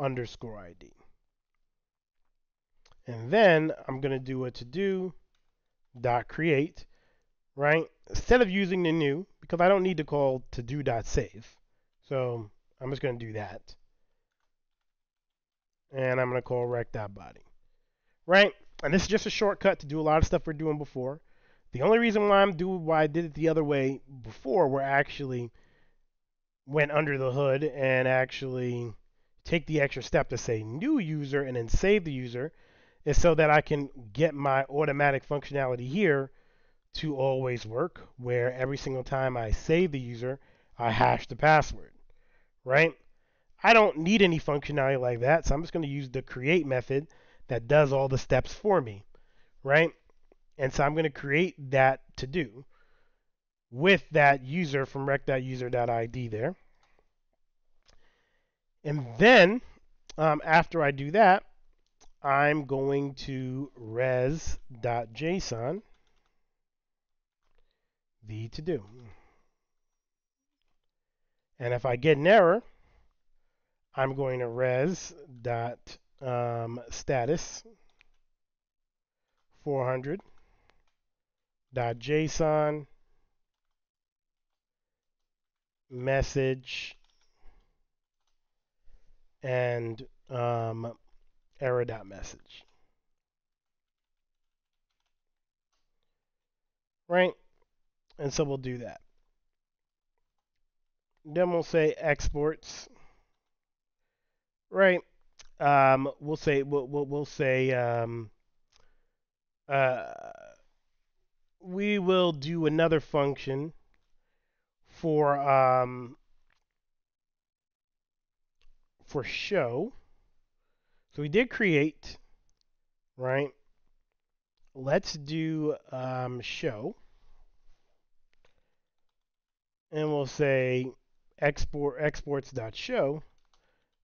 underscore id and then I'm going to do a to do dot create right? Instead of using the new because I don't need to call to do dot save. So I'm just going to do that and I'm going to call rec dot body right and this is just a shortcut to do a lot of stuff we're doing before. The only reason why I'm doing why I did it the other way before, where I actually went under the hood and actually take the extra step to say new user and then save the user, is so that I can get my automatic functionality here to always work, where every single time I save the user, I hash the password, right? I don't need any functionality like that, so I'm just going to use the create method that does all the steps for me, right? And so I'm going to create that to do with that user from rec.user.id there. And then um, after I do that, I'm going to res.json the to do. And if I get an error, I'm going to res dot um, status 400 dot json message and um, error dot message. Right? And so we'll do that. Then we'll say exports right um, we'll say we'll we'll, say um, uh, we will do another function for um, for show. So we did create, right? Let's do um, show. And we'll say export exports.show.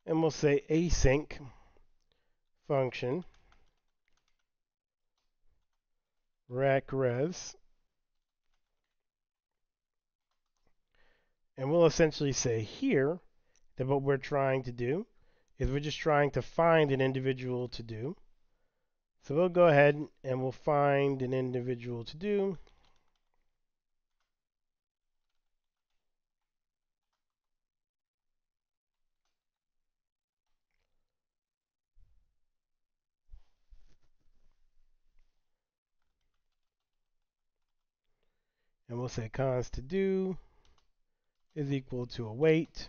And we'll say async function rec res. And we'll essentially say here that what we're trying to do is we're just trying to find an individual to do. So we'll go ahead and we'll find an individual to do. And we'll say const to do is equal to await.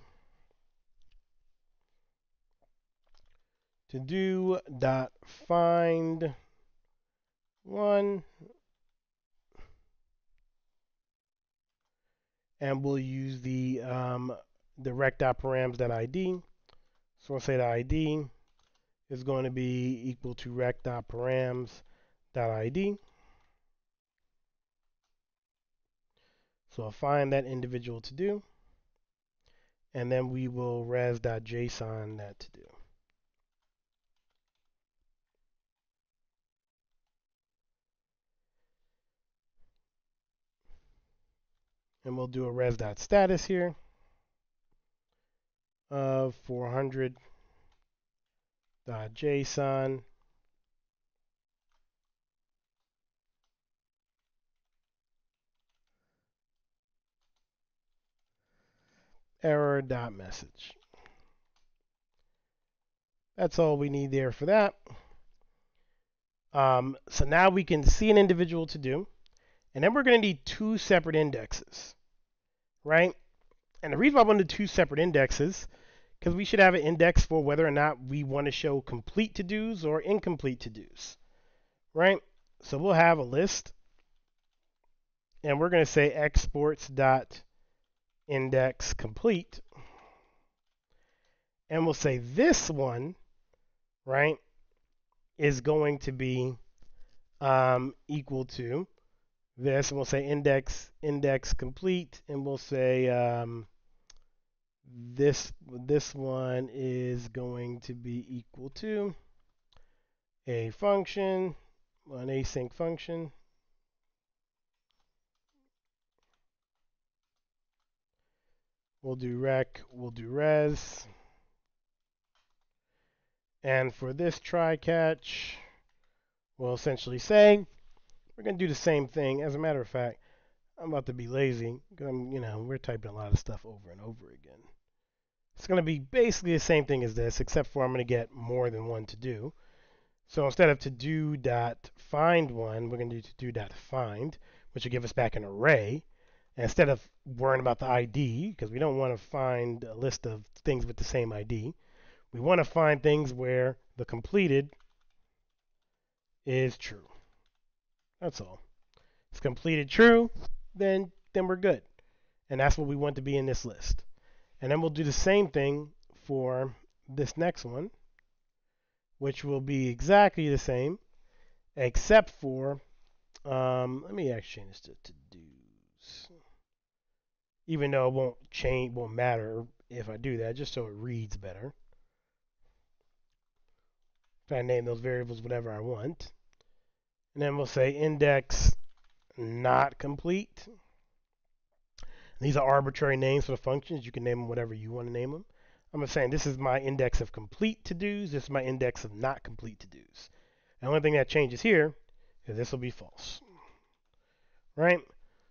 to do dot find one. And we'll use the um, direct params dot id so we'll say the id is going to be equal to rec dot params dot id so I'll find that individual to do and then we will res.json that to do. And we'll do a res.status here of 400.json error.message. That's all we need there for that. Um, so now we can see an individual to do. And then we're going to need two separate indexes, right? And the reason why I wanted two separate indexes, because we should have an index for whether or not we want to show complete to-dos or incomplete to-dos, right? So we'll have a list, and we're going to say exports dot index complete, and we'll say this one, right, is going to be um, equal to this, and we'll say index index complete, and we'll say um, this this one is going to be equal to a function, an async function. We'll do rec, we'll do res. And for this try catch, we'll essentially say we're going to do the same thing. As a matter of fact, I'm about to be lazy I'm, you know, we're typing a lot of stuff over and over again. It's going to be basically the same thing as this, except for I'm going to get more than one to do. So instead of to do dot find one, we're going to do to do dot find, which will give us back an array. Instead of worrying about the ID, because we don't want to find a list of things with the same ID, we want to find things where the completed is true. That's all. It's completed true, then then we're good. And that's what we want to be in this list. And then we'll do the same thing for this next one, which will be exactly the same, except for, um, let me actually change this to to-dos. Even though it won't change, won't matter if I do that, just so it reads better. If I name those variables whatever I want. And then we'll say index not complete. These are arbitrary names for the functions. You can name them whatever you want to name them. I'm just saying this is my index of complete to-dos. This is my index of not complete to-dos. The only thing that changes here is this will be false. Right?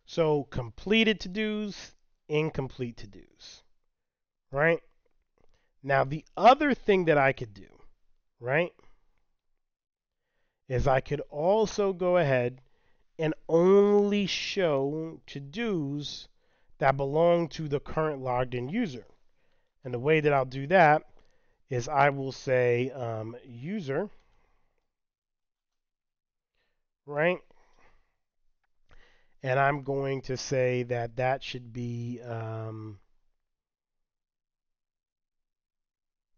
So completed to-dos, incomplete to-dos. Right? Now the other thing that I could do, right, is I could also go ahead and only show to-dos that belong to the current logged in user. And the way that I'll do that is I will say um, user, right? And I'm going to say that that should be, um,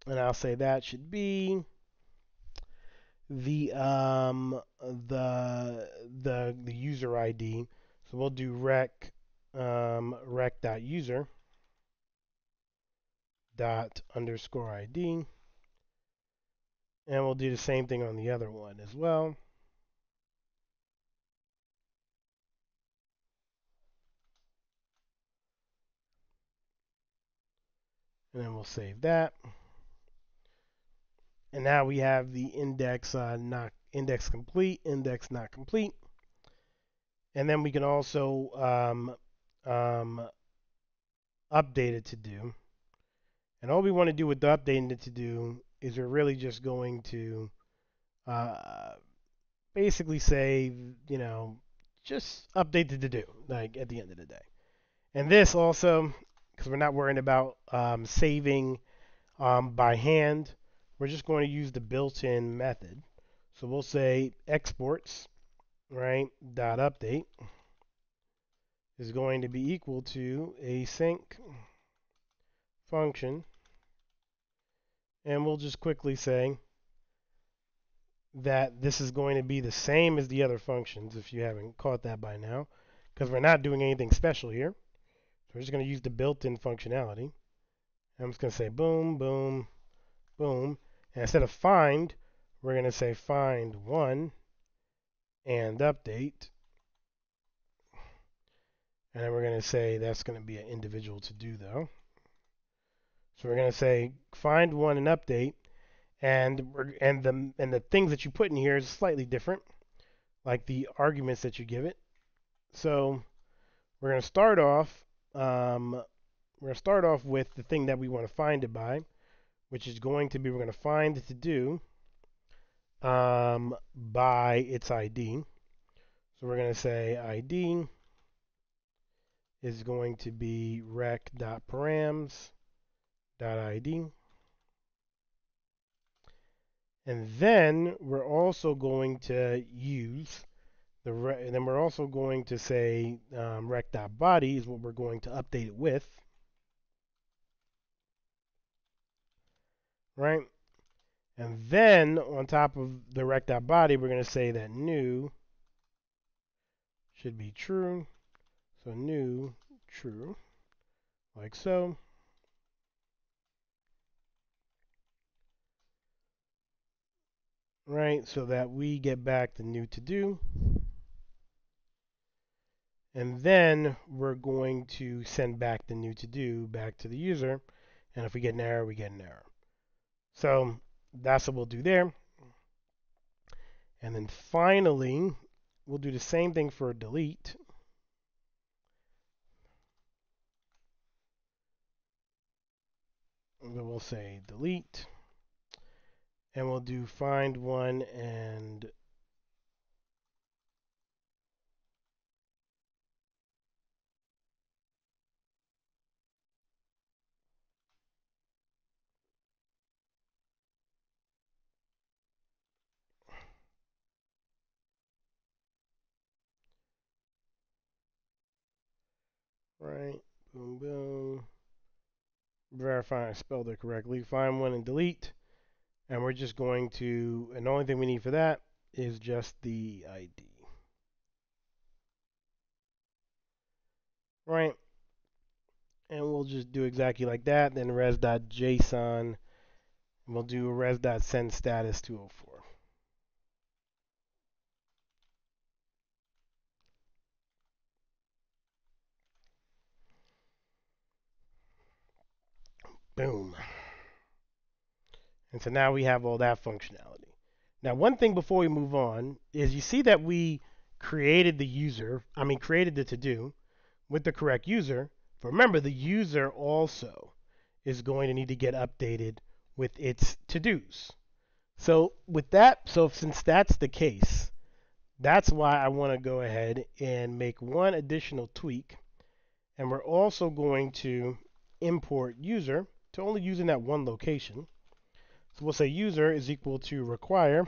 and I'll say that should be the um, the the the user ID. So we'll do rec um, rec dot user dot underscore ID, and we'll do the same thing on the other one as well. And then we'll save that. And now we have the index uh, not index complete, index not complete. And then we can also um, um, update it to do. And all we want to do with the updating it to do is we're really just going to uh, basically say, you know, just update it to do, like at the end of the day. And this also because we're not worrying about um, saving um, by hand. We're just going to use the built-in method. So we'll say exports, right, dot update is going to be equal to async function. And we'll just quickly say that this is going to be the same as the other functions if you haven't caught that by now because we're not doing anything special here. We're just going to use the built-in functionality. I'm just going to say boom, boom, boom. And instead of find, we're going to say find one and update. And then we're going to say that's going to be an individual to do though. So we're going to say find one and update. And and the and the things that you put in here is slightly different, like the arguments that you give it. So we're going to start off um, we're going to start off with the thing that we want to find it by, which is going to be we're going to find it to do um, by its ID. So we're going to say ID is going to be rec.params.id. And then we're also going to use the re- and then we're also going to say um, rec.body is what we're going to update it with. Right? And then on top of the rec.body, we're going to say that new should be true. So new, true, like so. Right, so that we get back the new to do. And then we're going to send back the new to do back to the user. And if we get an error, we get an error. So that's what we'll do there. And then finally, we'll do the same thing for delete. we'll say delete. And we'll do find one and right? Boom, boom. Verify I spelled it correctly. Find one and delete. And we're just going to, and the only thing we need for that is just the ID. Right? And we'll just do exactly like that. Then res.json. We'll do res.send status 204. Boom. And so now we have all that functionality. Now, one thing before we move on is you see that we created the user, I mean, created the to do with the correct user. But remember, the user also is going to need to get updated with its to dos. So, with that, so since that's the case, that's why I want to go ahead and make one additional tweak. And we're also going to import user to only using that one location. So we'll say user is equal to require.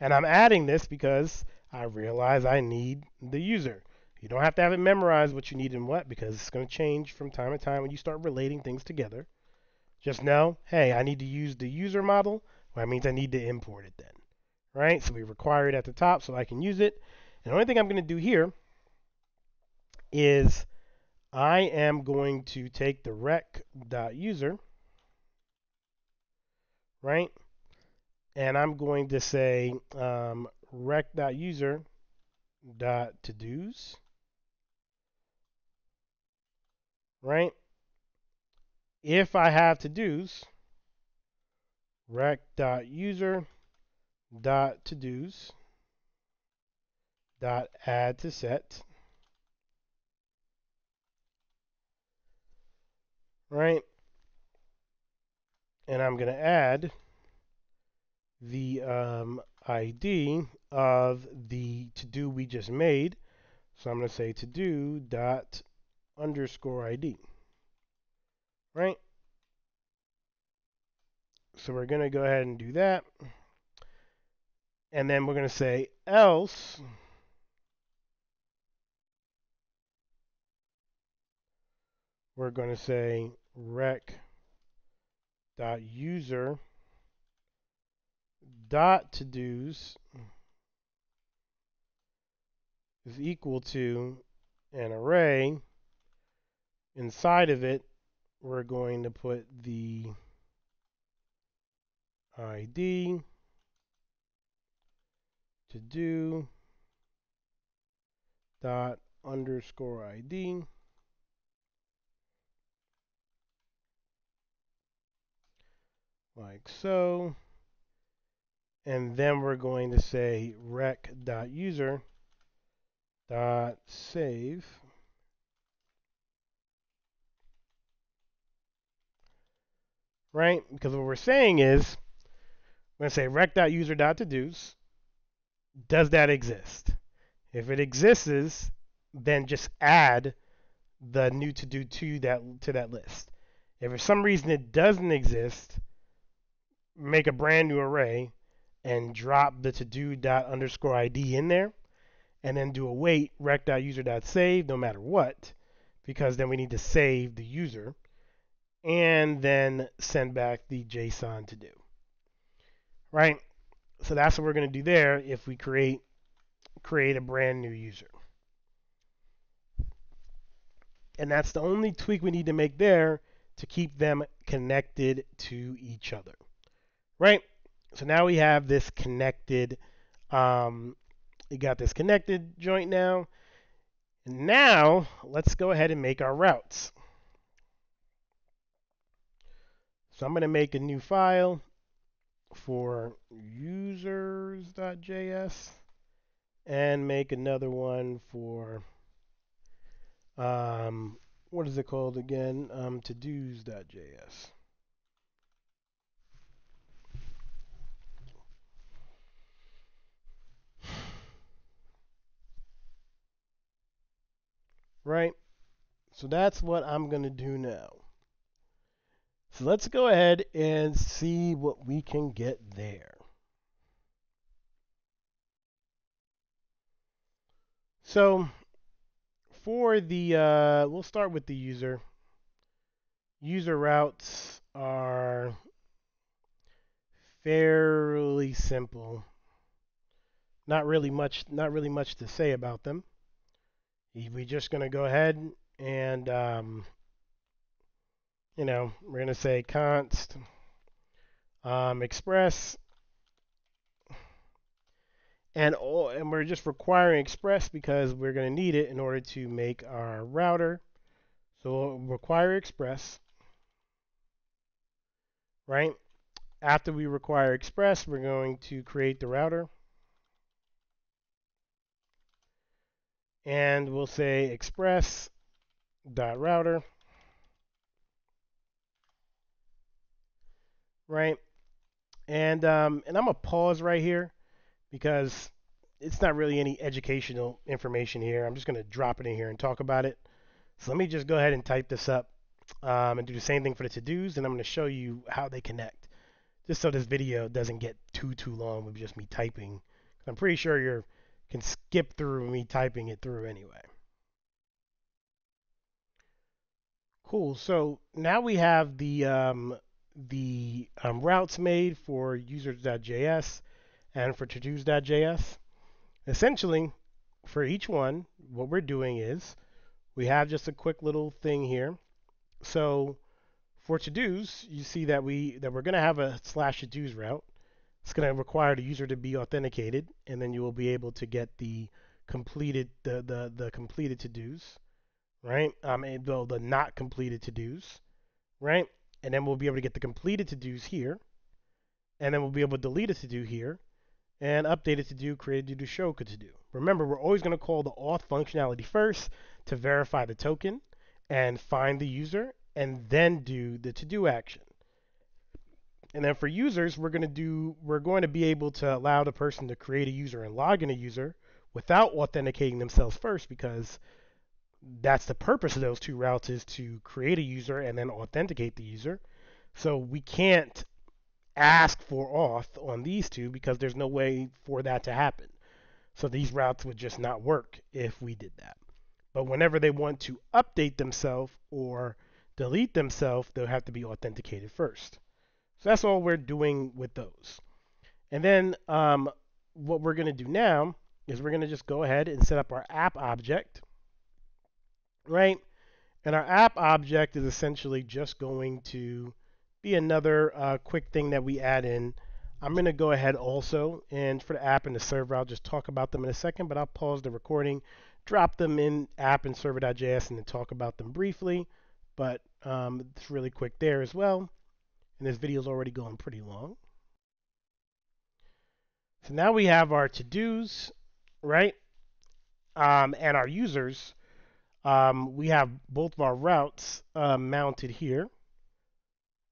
And I'm adding this because I realize I need the user. You don't have to have it memorized what you need and what because it's going to change from time to time when you start relating things together. Just know, hey, I need to use the user model. Well, that means I need to import it then. Right? So we require it at the top so I can use it. And the only thing I'm going to do here is I am going to take the rec.user, right? And I'm going to say um, rec.user dot to dos, right? If I have to dos, rec.user dot to dot add to set right? And I'm going to add the um, ID of the to do we just made. So I'm going to say to do dot underscore ID, right? So we're going to go ahead and do that. And then we're going to say else we're going to say rec dot user dot to dos is equal to an array. Inside of it we're going to put the id to do dot underscore id like so. And then we're going to say rec.user dot save right? Because what we're saying is we're going to say rec.user dot to dos. Does that exist? If it exists, then just add the new to do to that to that list. If for some reason it doesn't exist, make a brand new array and drop the to do dot underscore ID in there and then do a wait rec dot user dot save no matter what because then we need to save the user and then send back the JSON to do. Right? So that's what we're going to do there if we create create a brand new user. And that's the only tweak we need to make there to keep them connected to each other right? So now we have this connected, um, we got this connected joint now. And now let's go ahead and make our routes. So I'm going to make a new file for users.js and make another one for um, what is it called again? Um, to-dos.js. right? So that's what I'm going to do now. So let's go ahead and see what we can get there. So for the, uh, we'll start with the user. User routes are fairly simple. Not really much, not really much to say about them we're just going to go ahead and, um, you know, we're going to say const um, express. And, all, and we're just requiring express because we're going to need it in order to make our router. So we'll require express, right? After we require express, we're going to create the router. And we'll say express dot router right? And um, and I'm gonna pause right here because it's not really any educational information here. I'm just gonna drop it in here and talk about it. So let me just go ahead and type this up um, and do the same thing for the to-dos and I'm gonna show you how they connect just so this video doesn't get too too long with just me typing. I'm pretty sure you're can skip through me typing it through anyway. Cool. So now we have the um, the um, routes made for users.js and for todos.js. Essentially, for each one, what we're doing is we have just a quick little thing here. So for to-dos, you see that we that we're going to have a slash to-dos route. It's going to require the user to be authenticated, and then you will be able to get the completed the the, the completed to-dos, right? Um, and the, the not completed to-dos, right? And then we'll be able to get the completed to-dos here, and then we'll be able to delete a to-do here, and update it to do, create a to do, show a to do. Remember, we're always going to call the auth functionality first to verify the token and find the user, and then do the to do action. And then for users, we're going to do we're going to be able to allow the person to create a user and log in a user without authenticating themselves first because that's the purpose of those two routes is to create a user and then authenticate the user. So we can't ask for auth on these two because there's no way for that to happen. So these routes would just not work if we did that. But whenever they want to update themselves or delete themselves, they'll have to be authenticated first. So that's all we're doing with those. And then um, what we're going to do now is we're going to just go ahead and set up our app object, right? And our app object is essentially just going to be another uh, quick thing that we add in. I'm going to go ahead also, and for the app and the server, I'll just talk about them in a second, but I'll pause the recording, drop them in app and server.js, and then talk about them briefly. But um, it's really quick there as well. And this video is already going pretty long. So now we have our to-dos, right? Um, and our users. Um, we have both of our routes uh, mounted here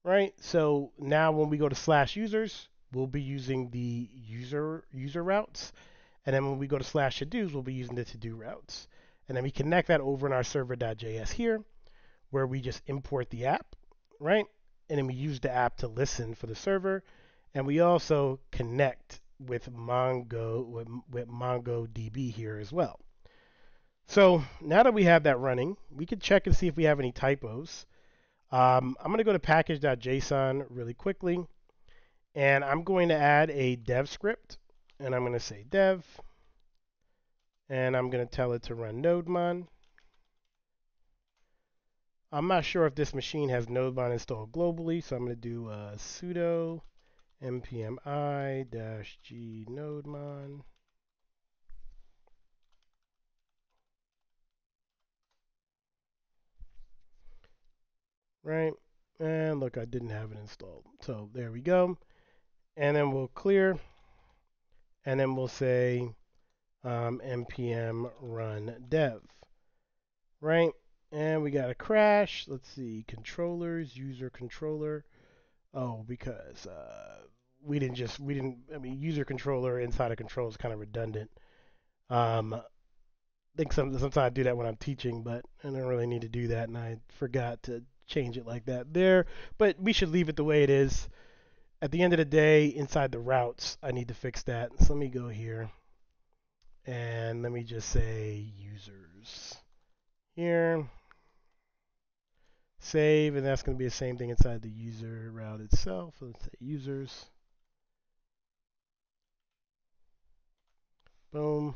right? So now when we go to slash users, we'll be using the user user routes. And then when we go to slash to-dos, we'll be using the to-do routes. And then we connect that over in our server.js here, where we just import the app, right? And then we use the app to listen for the server. And we also connect with Mongo with, with MongoDB here as well. So now that we have that running, we can check and see if we have any typos. Um, I'm going to go to package.json really quickly, and I'm going to add a dev script, and I'm going to say dev, and I'm going to tell it to run nodemon. I'm not sure if this machine has nodemon installed globally, so I'm going to do uh, sudo npm i-g nodemon. right? And look, I didn't have it installed. So there we go. And then we'll clear. And then we'll say um, npm run dev, right? And we got a crash. Let's see, controllers, user controller. Oh, because uh, we didn't just, we didn't, I mean, user controller inside a control is kind of redundant. Um, I think some, sometimes I do that when I'm teaching, but I don't really need to do that, and I forgot to change it like that there. But we should leave it the way it is. At the end of the day, inside the routes, I need to fix that. So let me go here. And let me just say users. Here. Save, and that's going to be the same thing inside the user route itself. Let's say users. Boom.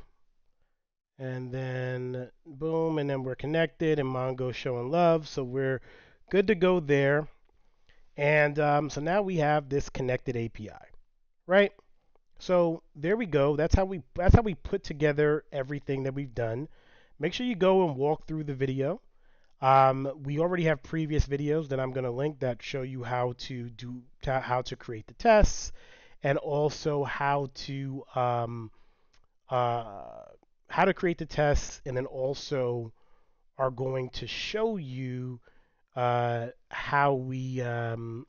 And then boom, and then we're connected, and Mongo showing love. So we're good to go there. And um, so now we have this connected API, right? So there we go. That's how we that's how we put together everything that we've done. Make sure you go and walk through the video. Um, we already have previous videos that I'm going to link that show you how to do how to create the tests and also how to um, uh, how to create the tests and then also are going to show you uh, how we, um,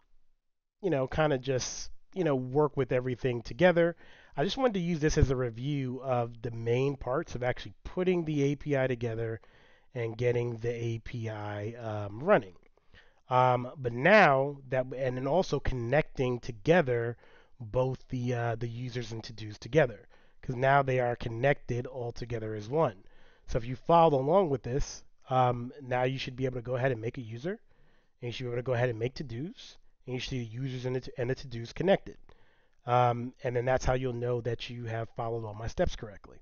you know, kind of just, you know, work with everything together. I just wanted to use this as a review of the main parts of actually putting the API together and getting the API um, running. Um, but now that, and then also connecting together both the uh, the users and to-dos together, because now they are connected all together as one. So if you follow along with this, um, now you should be able to go ahead and make a user, and you should be able to go ahead and make to-dos, and you should see the users and the, and the to-dos connected. Um, and then that's how you'll know that you have followed all my steps correctly.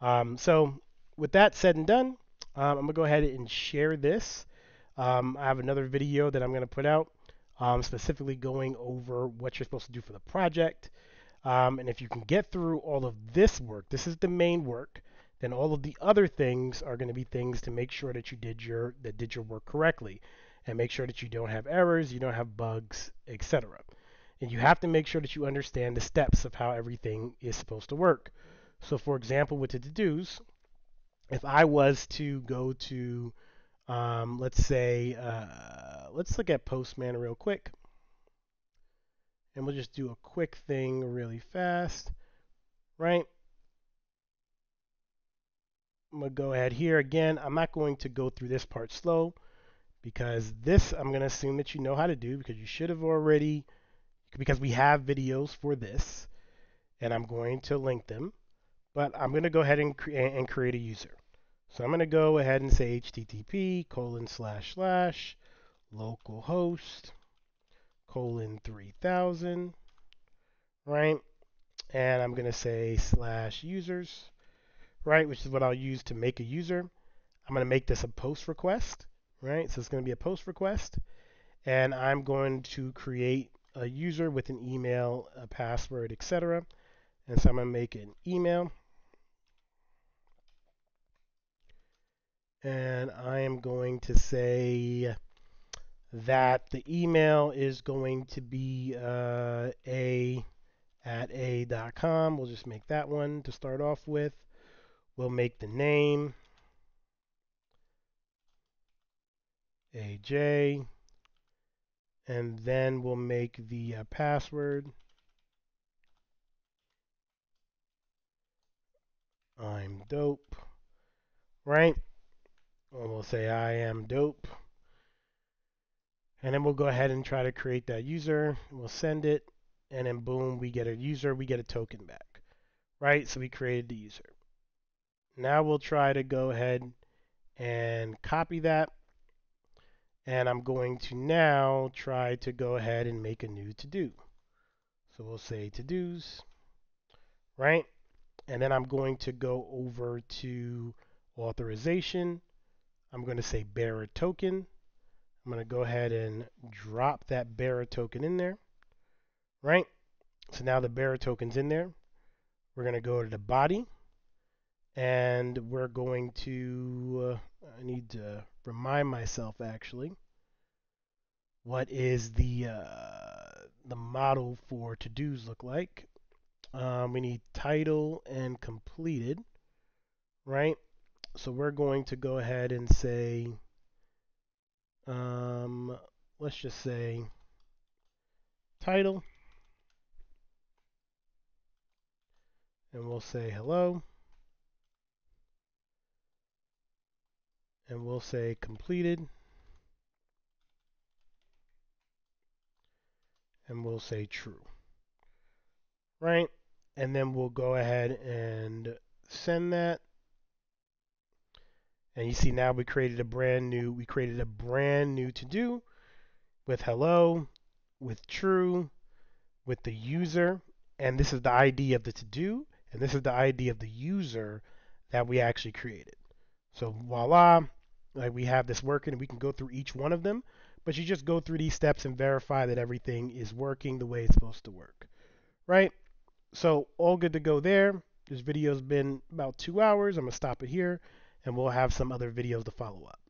Um, so with that said and done, um, I'm gonna go ahead and share this. Um, I have another video that I'm gonna put out um, specifically going over what you're supposed to do for the project. Um, and if you can get through all of this work, this is the main work, then all of the other things are going to be things to make sure that you did your that did your work correctly and make sure that you don't have errors, you don't have bugs, etc. And you have to make sure that you understand the steps of how everything is supposed to work. So for example, with the to-dos, if I was to go to, um, let's say, uh, let's look at Postman real quick. And we'll just do a quick thing really fast, right? I'm going to go ahead here again. I'm not going to go through this part slow because this I'm going to assume that you know how to do because you should have already because we have videos for this and I'm going to link them. But I'm going to go ahead and, cre and create a user. So I'm going to go ahead and say http colon slash slash localhost colon 3000, right? And I'm going to say slash users, right? Which is what I'll use to make a user. I'm going to make this a post request, right? So it's going to be a post request. And I'm going to create a user with an email, a password, etc. And so I'm going to make an email. And I am going to say that the email is going to be uh, a at a.com. We'll just make that one to start off with. We'll make the name AJ and then we'll make the uh, password. I'm dope, right? We'll say I am dope. And then we'll go ahead and try to create that user. We'll send it, and then boom, we get a user, we get a token back, right? So we created the user. Now we'll try to go ahead and copy that and I'm going to now try to go ahead and make a new to-do. So we'll say to-dos, right? And then I'm going to go over to authorization. I'm going to say bearer token. I'm going to go ahead and drop that bearer token in there, right? So now the bearer token's in there. We're going to go to the body and we're going to, uh, I need to remind myself actually what is the uh, the model for to-dos look like. Um, we need title and completed, right? So we're going to go ahead and say, um, let's just say title, and we'll say hello. and we'll say completed. And we'll say true. Right? And then we'll go ahead and send that and you see now we created a brand new we created a brand new to do with hello with true with the user and this is the ID of the to do and this is the ID of the user that we actually created so voila like we have this working and we can go through each one of them, but you just go through these steps and verify that everything is working the way it's supposed to work. Right? So all good to go there. This video's been about two hours. I'm to stop it here and we'll have some other videos to follow up.